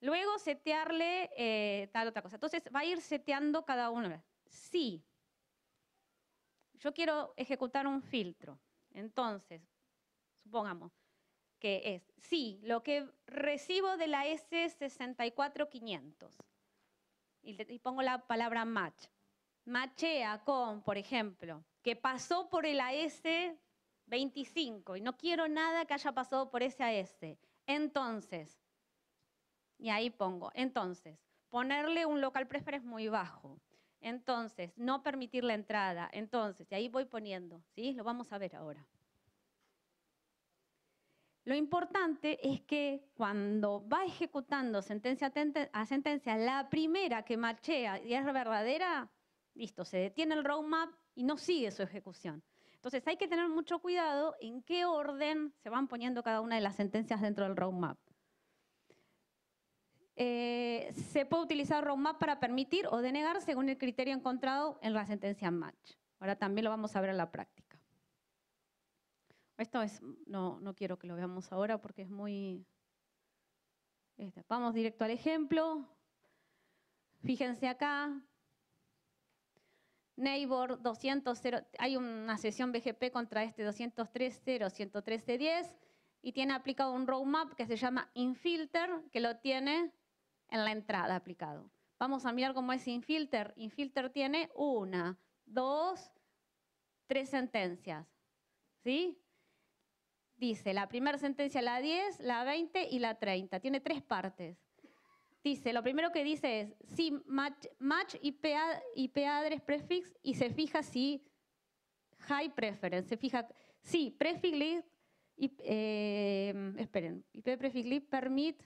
Luego setearle eh, tal otra cosa. Entonces va a ir seteando cada uno. Si yo quiero ejecutar un filtro, entonces, supongamos, que es, sí, lo que recibo de la S64500, y, y pongo la palabra match, machea con, por ejemplo, que pasó por el AS25 y no quiero nada que haya pasado por ese AS. Entonces, y ahí pongo, entonces, ponerle un local preference muy bajo. Entonces, no permitir la entrada. Entonces, y ahí voy poniendo, ¿sí? Lo vamos a ver ahora. Lo importante es que cuando va ejecutando sentencia a sentencia, la primera que machea y es verdadera, listo, se detiene el roadmap y no sigue su ejecución. Entonces hay que tener mucho cuidado en qué orden se van poniendo cada una de las sentencias dentro del roadmap. Eh, se puede utilizar roadmap para permitir o denegar según el criterio encontrado en la sentencia match. Ahora también lo vamos a ver en la práctica. Esto es, no, no quiero que lo veamos ahora porque es muy... Este, vamos directo al ejemplo. Fíjense acá. Neighbor 200, hay una sesión BGP contra este 203.0, y tiene aplicado un roadmap que se llama infilter, que lo tiene en la entrada aplicado. Vamos a mirar cómo es infilter. Infilter tiene una, dos, tres sentencias. ¿Sí? Dice la primera sentencia, la 10, la 20 y la 30. Tiene tres partes. Dice, lo primero que dice es, si match, match IP, IP address prefix y se fija si high preference. Se fija si prefix list, eh, esperen, IP prefix list permit,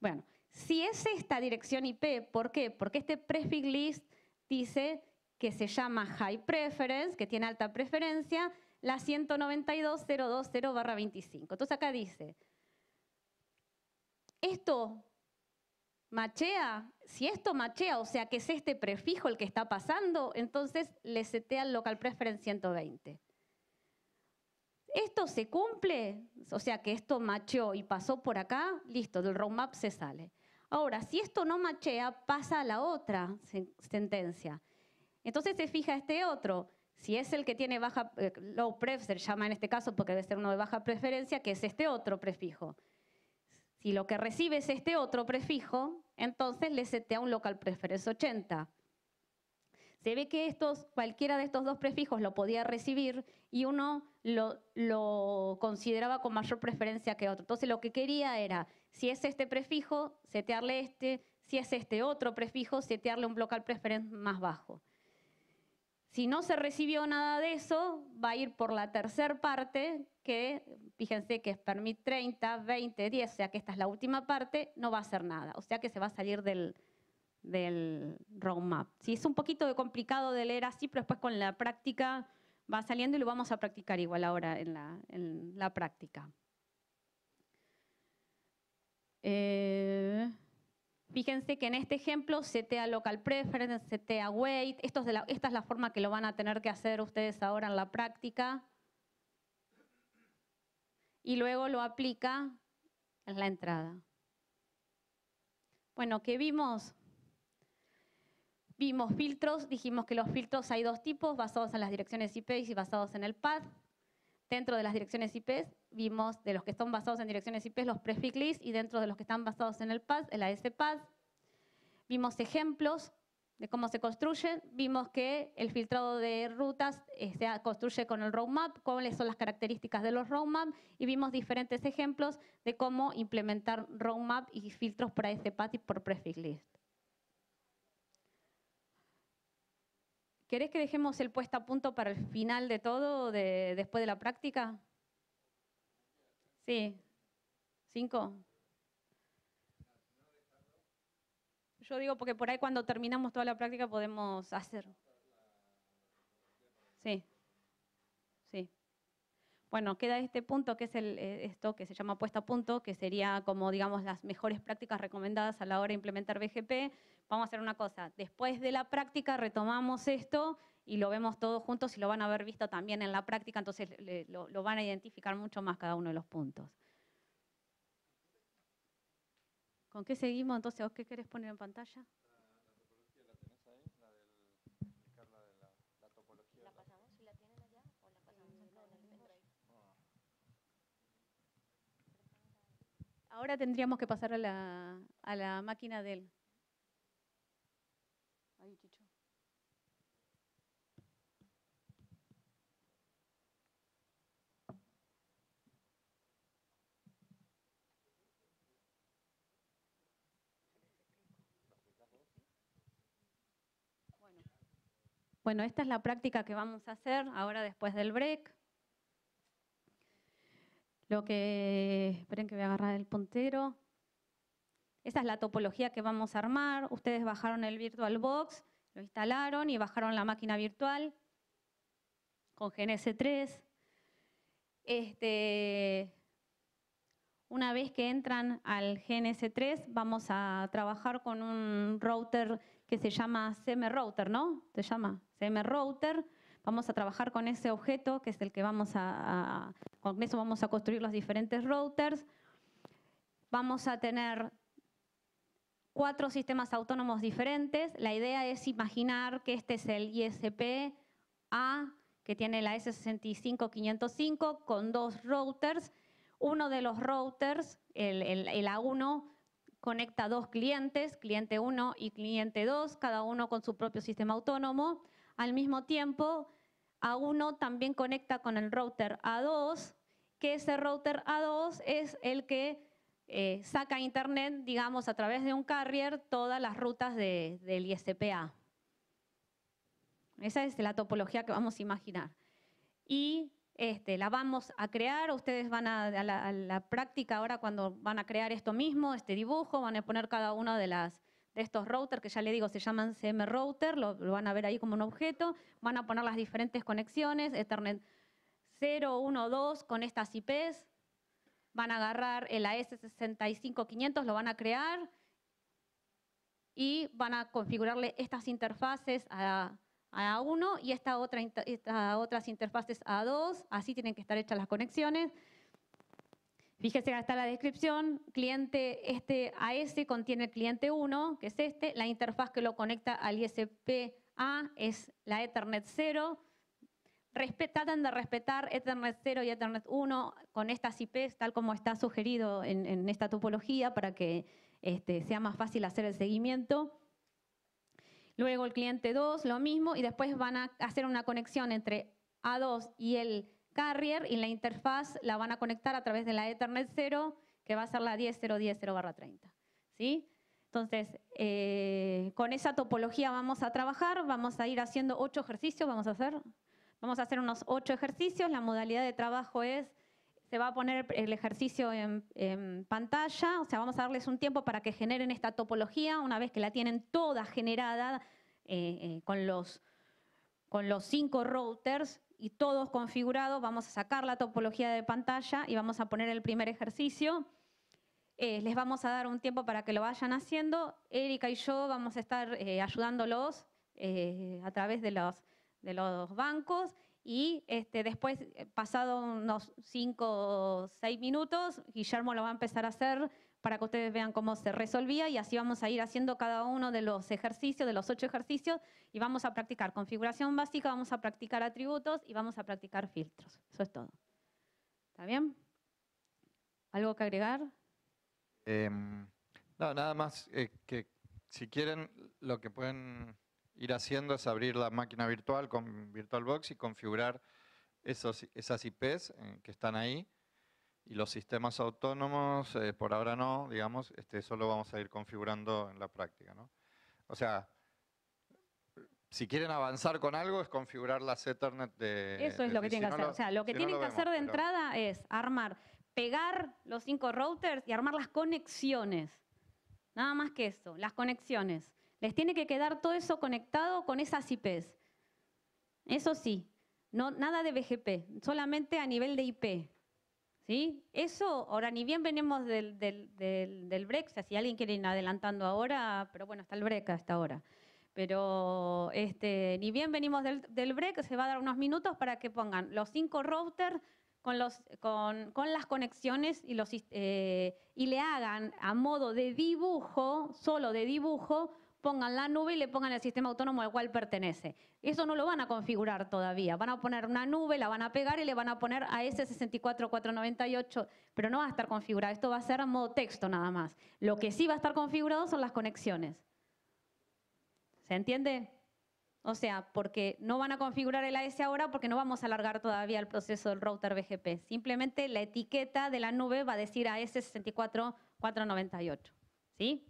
bueno, si es esta dirección IP, ¿por qué? Porque este prefix list dice que se llama high preference, que tiene alta preferencia, la 192.020-25. Entonces acá dice, esto machea, si esto machea, o sea que es este prefijo el que está pasando, entonces le setea el local preference 120. esto se cumple, o sea que esto macheó y pasó por acá, listo, del roadmap se sale. Ahora, si esto no machea, pasa a la otra sentencia. Entonces se fija este otro. Si es el que tiene baja, eh, low pref, se llama en este caso porque debe ser uno de baja preferencia, que es este otro prefijo. Si lo que recibe es este otro prefijo, entonces le setea un local preference 80. Se ve que estos, cualquiera de estos dos prefijos lo podía recibir y uno lo, lo, consideraba con mayor preferencia que otro. Entonces lo que quería era, si es este prefijo, setearle este, si es este otro prefijo, setearle un local preference más bajo. Si no se recibió nada de eso, va a ir por la tercera parte, que fíjense que es permit 30, 20, 10, o sea que esta es la última parte, no va a hacer nada. O sea que se va a salir del, del roadmap. Sí, es un poquito complicado de leer así, pero después con la práctica va saliendo y lo vamos a practicar igual ahora en la, en la práctica. Eh, Fíjense que en este ejemplo setea local preference, setea weight. Esto es esta es la forma que lo van a tener que hacer ustedes ahora en la práctica. Y luego lo aplica en la entrada. Bueno, ¿qué vimos? Vimos filtros, dijimos que los filtros hay dos tipos, basados en las direcciones IP y basados en el path. Dentro de las direcciones IP vimos de los que están basados en direcciones IP los prefix list y dentro de los que están basados en el path, el ASPath. Vimos ejemplos de cómo se construyen, vimos que el filtrado de rutas eh, se construye con el roadmap, cuáles son las características de los roadmap y vimos diferentes ejemplos de cómo implementar roadmap y filtros por ASPath y por prefix list. ¿Querés que dejemos el puesta a punto para el final de todo, después de la práctica? Sí. ¿Cinco? Yo digo porque por ahí cuando terminamos toda la práctica podemos hacer. Sí. Sí. Bueno, queda este punto que es el, eh, esto que se llama puesta a punto, que sería como, digamos, las mejores prácticas recomendadas a la hora de implementar BGP. Vamos a hacer una cosa, después de la práctica retomamos esto y lo vemos todos juntos y lo van a haber visto también en la práctica, entonces lo, van a identificar mucho más cada uno de los puntos. ¿Con qué seguimos entonces? ¿Vos qué querés poner en pantalla? Ahora tendríamos que pasar a la, a la máquina del... bueno, esta es la práctica que vamos a hacer ahora después del break. Lo que, esperen que voy a agarrar el puntero. Esa es la topología que vamos a armar. Ustedes bajaron el VirtualBox, lo instalaron y bajaron la máquina virtual con GNS3. Este, una vez que entran al GNS3, vamos a trabajar con un router que se llama CM Router, ¿no? Se llama CM Router. Vamos a trabajar con ese objeto, que es el que vamos a, con eso vamos a construir los diferentes routers. Vamos a tener cuatro sistemas autónomos diferentes. La idea es imaginar que este es el ISP A, que tiene la S65505, con dos routers. Uno de los routers, el, el A1, conecta dos clientes, cliente 1 y cliente 2, cada uno con su propio sistema autónomo. Al mismo tiempo, A1 también conecta con el router A2, que ese router A2 es el que eh, saca internet, digamos, a través de un carrier todas las rutas del ISPA. Esa es la topología que vamos a imaginar. Y este, la vamos a crear, ustedes van a, la, práctica ahora cuando van a crear esto mismo, este dibujo, van a poner cada uno de, las, de estos routers, que ya le digo, se llaman CM router, lo, van a ver ahí como un objeto, van a poner las diferentes conexiones, Ethernet 0, 1, 2 con estas IPs, van a agarrar el AS65500, lo van a crear y van a configurarle estas interfaces a, A1 y esta otra, estas otras interfaces A2, así tienen que estar hechas las conexiones. Fíjese que acá está la descripción, cliente este AS contiene el cliente 1, que es este, la interfaz que lo conecta al ISP-A es la Ethernet 0, Respe- tratan de respetar Ethernet 0 y Ethernet 1 con estas IPs, tal como está sugerido en, en esta topología, para que este, sea más fácil hacer el seguimiento. Luego el cliente 2, lo mismo, y después van a hacer una conexión entre A2 y el carrier, y la interfaz la van a conectar a través de la Ethernet 0, que va a ser la 10010-30. ¿Sí? Entonces, eh, con esa topología vamos a trabajar, vamos a ir haciendo ocho ejercicios, vamos a hacer, vamos a hacer unos ocho ejercicios, la modalidad de trabajo es, se va a poner el ejercicio en, pantalla, o sea, vamos a darles un tiempo para que generen esta topología, una vez que la tienen toda generada eh, eh, con, los, con los cinco routers y todos configurados, vamos a sacar la topología de pantalla y vamos a poner el primer ejercicio. Eh, les vamos a dar un tiempo para que lo vayan haciendo. Erika y yo vamos a estar ayudándolos a través de los, de los bancos y este, después, eh, pasado unos 5 o 6 minutos, Guillermo lo va a empezar a hacer para que ustedes vean cómo se resolvía y así vamos a ir haciendo cada uno de los ejercicios, de los ocho ejercicios, y vamos a practicar configuración básica, vamos a practicar atributos y vamos a practicar filtros. Eso es todo. ¿Está bien? ¿Algo que agregar? Em, no, nada más eh, que si quieren, lo que pueden ir haciendo es abrir la máquina virtual con VirtualBox y configurar esos, esas IPs eh, que están ahí. Y los sistemas autónomos, eh, por ahora no, digamos, este, eso lo vamos a ir configurando en la práctica. ¿no? O sea, si quieren avanzar con algo es configurar las Ethernet de... Eso es de- lo que si tienen que no hacer. O sea, lo que si no tienen lo que vemos, hacer de pero- entrada es armar, pegar los cinco routers y armar las conexiones. Nada más que eso, las conexiones. Les tiene que quedar todo eso conectado con esas IPs. Eso sí, no, nada de BGP, solamente a nivel de IP. ¿Sí? Eso, ahora ni bien venimos del, sea, si alguien quiere ir adelantando ahora, pero bueno, está el break hasta ahora. Pero este, ni bien venimos del, del break, se va a dar unos minutos para que pongan los cinco routers con, los, con, con las conexiones y, los, eh, y le hagan a modo de dibujo, solo de dibujo, pongan la nube y le pongan el sistema autónomo al cual pertenece. Eso no lo van a configurar todavía. Van a poner una nube, la van a pegar y le van a poner a ese 64498, pero no va a estar configurado. Esto va a ser modo texto nada más. Lo que sí va a estar configurado son las conexiones. ¿Se entiende? O sea, porque no van a configurar el AS ahora porque no vamos a alargar todavía el proceso del router BGP. Simplemente la etiqueta de la nube va a decir AS 64498. ¿Sí?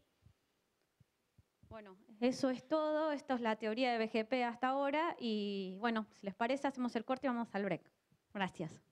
Bueno, eso es todo. Esto es la teoría de BGP hasta ahora. Y bueno, si les parece, hacemos el corte y vamos al break. Gracias.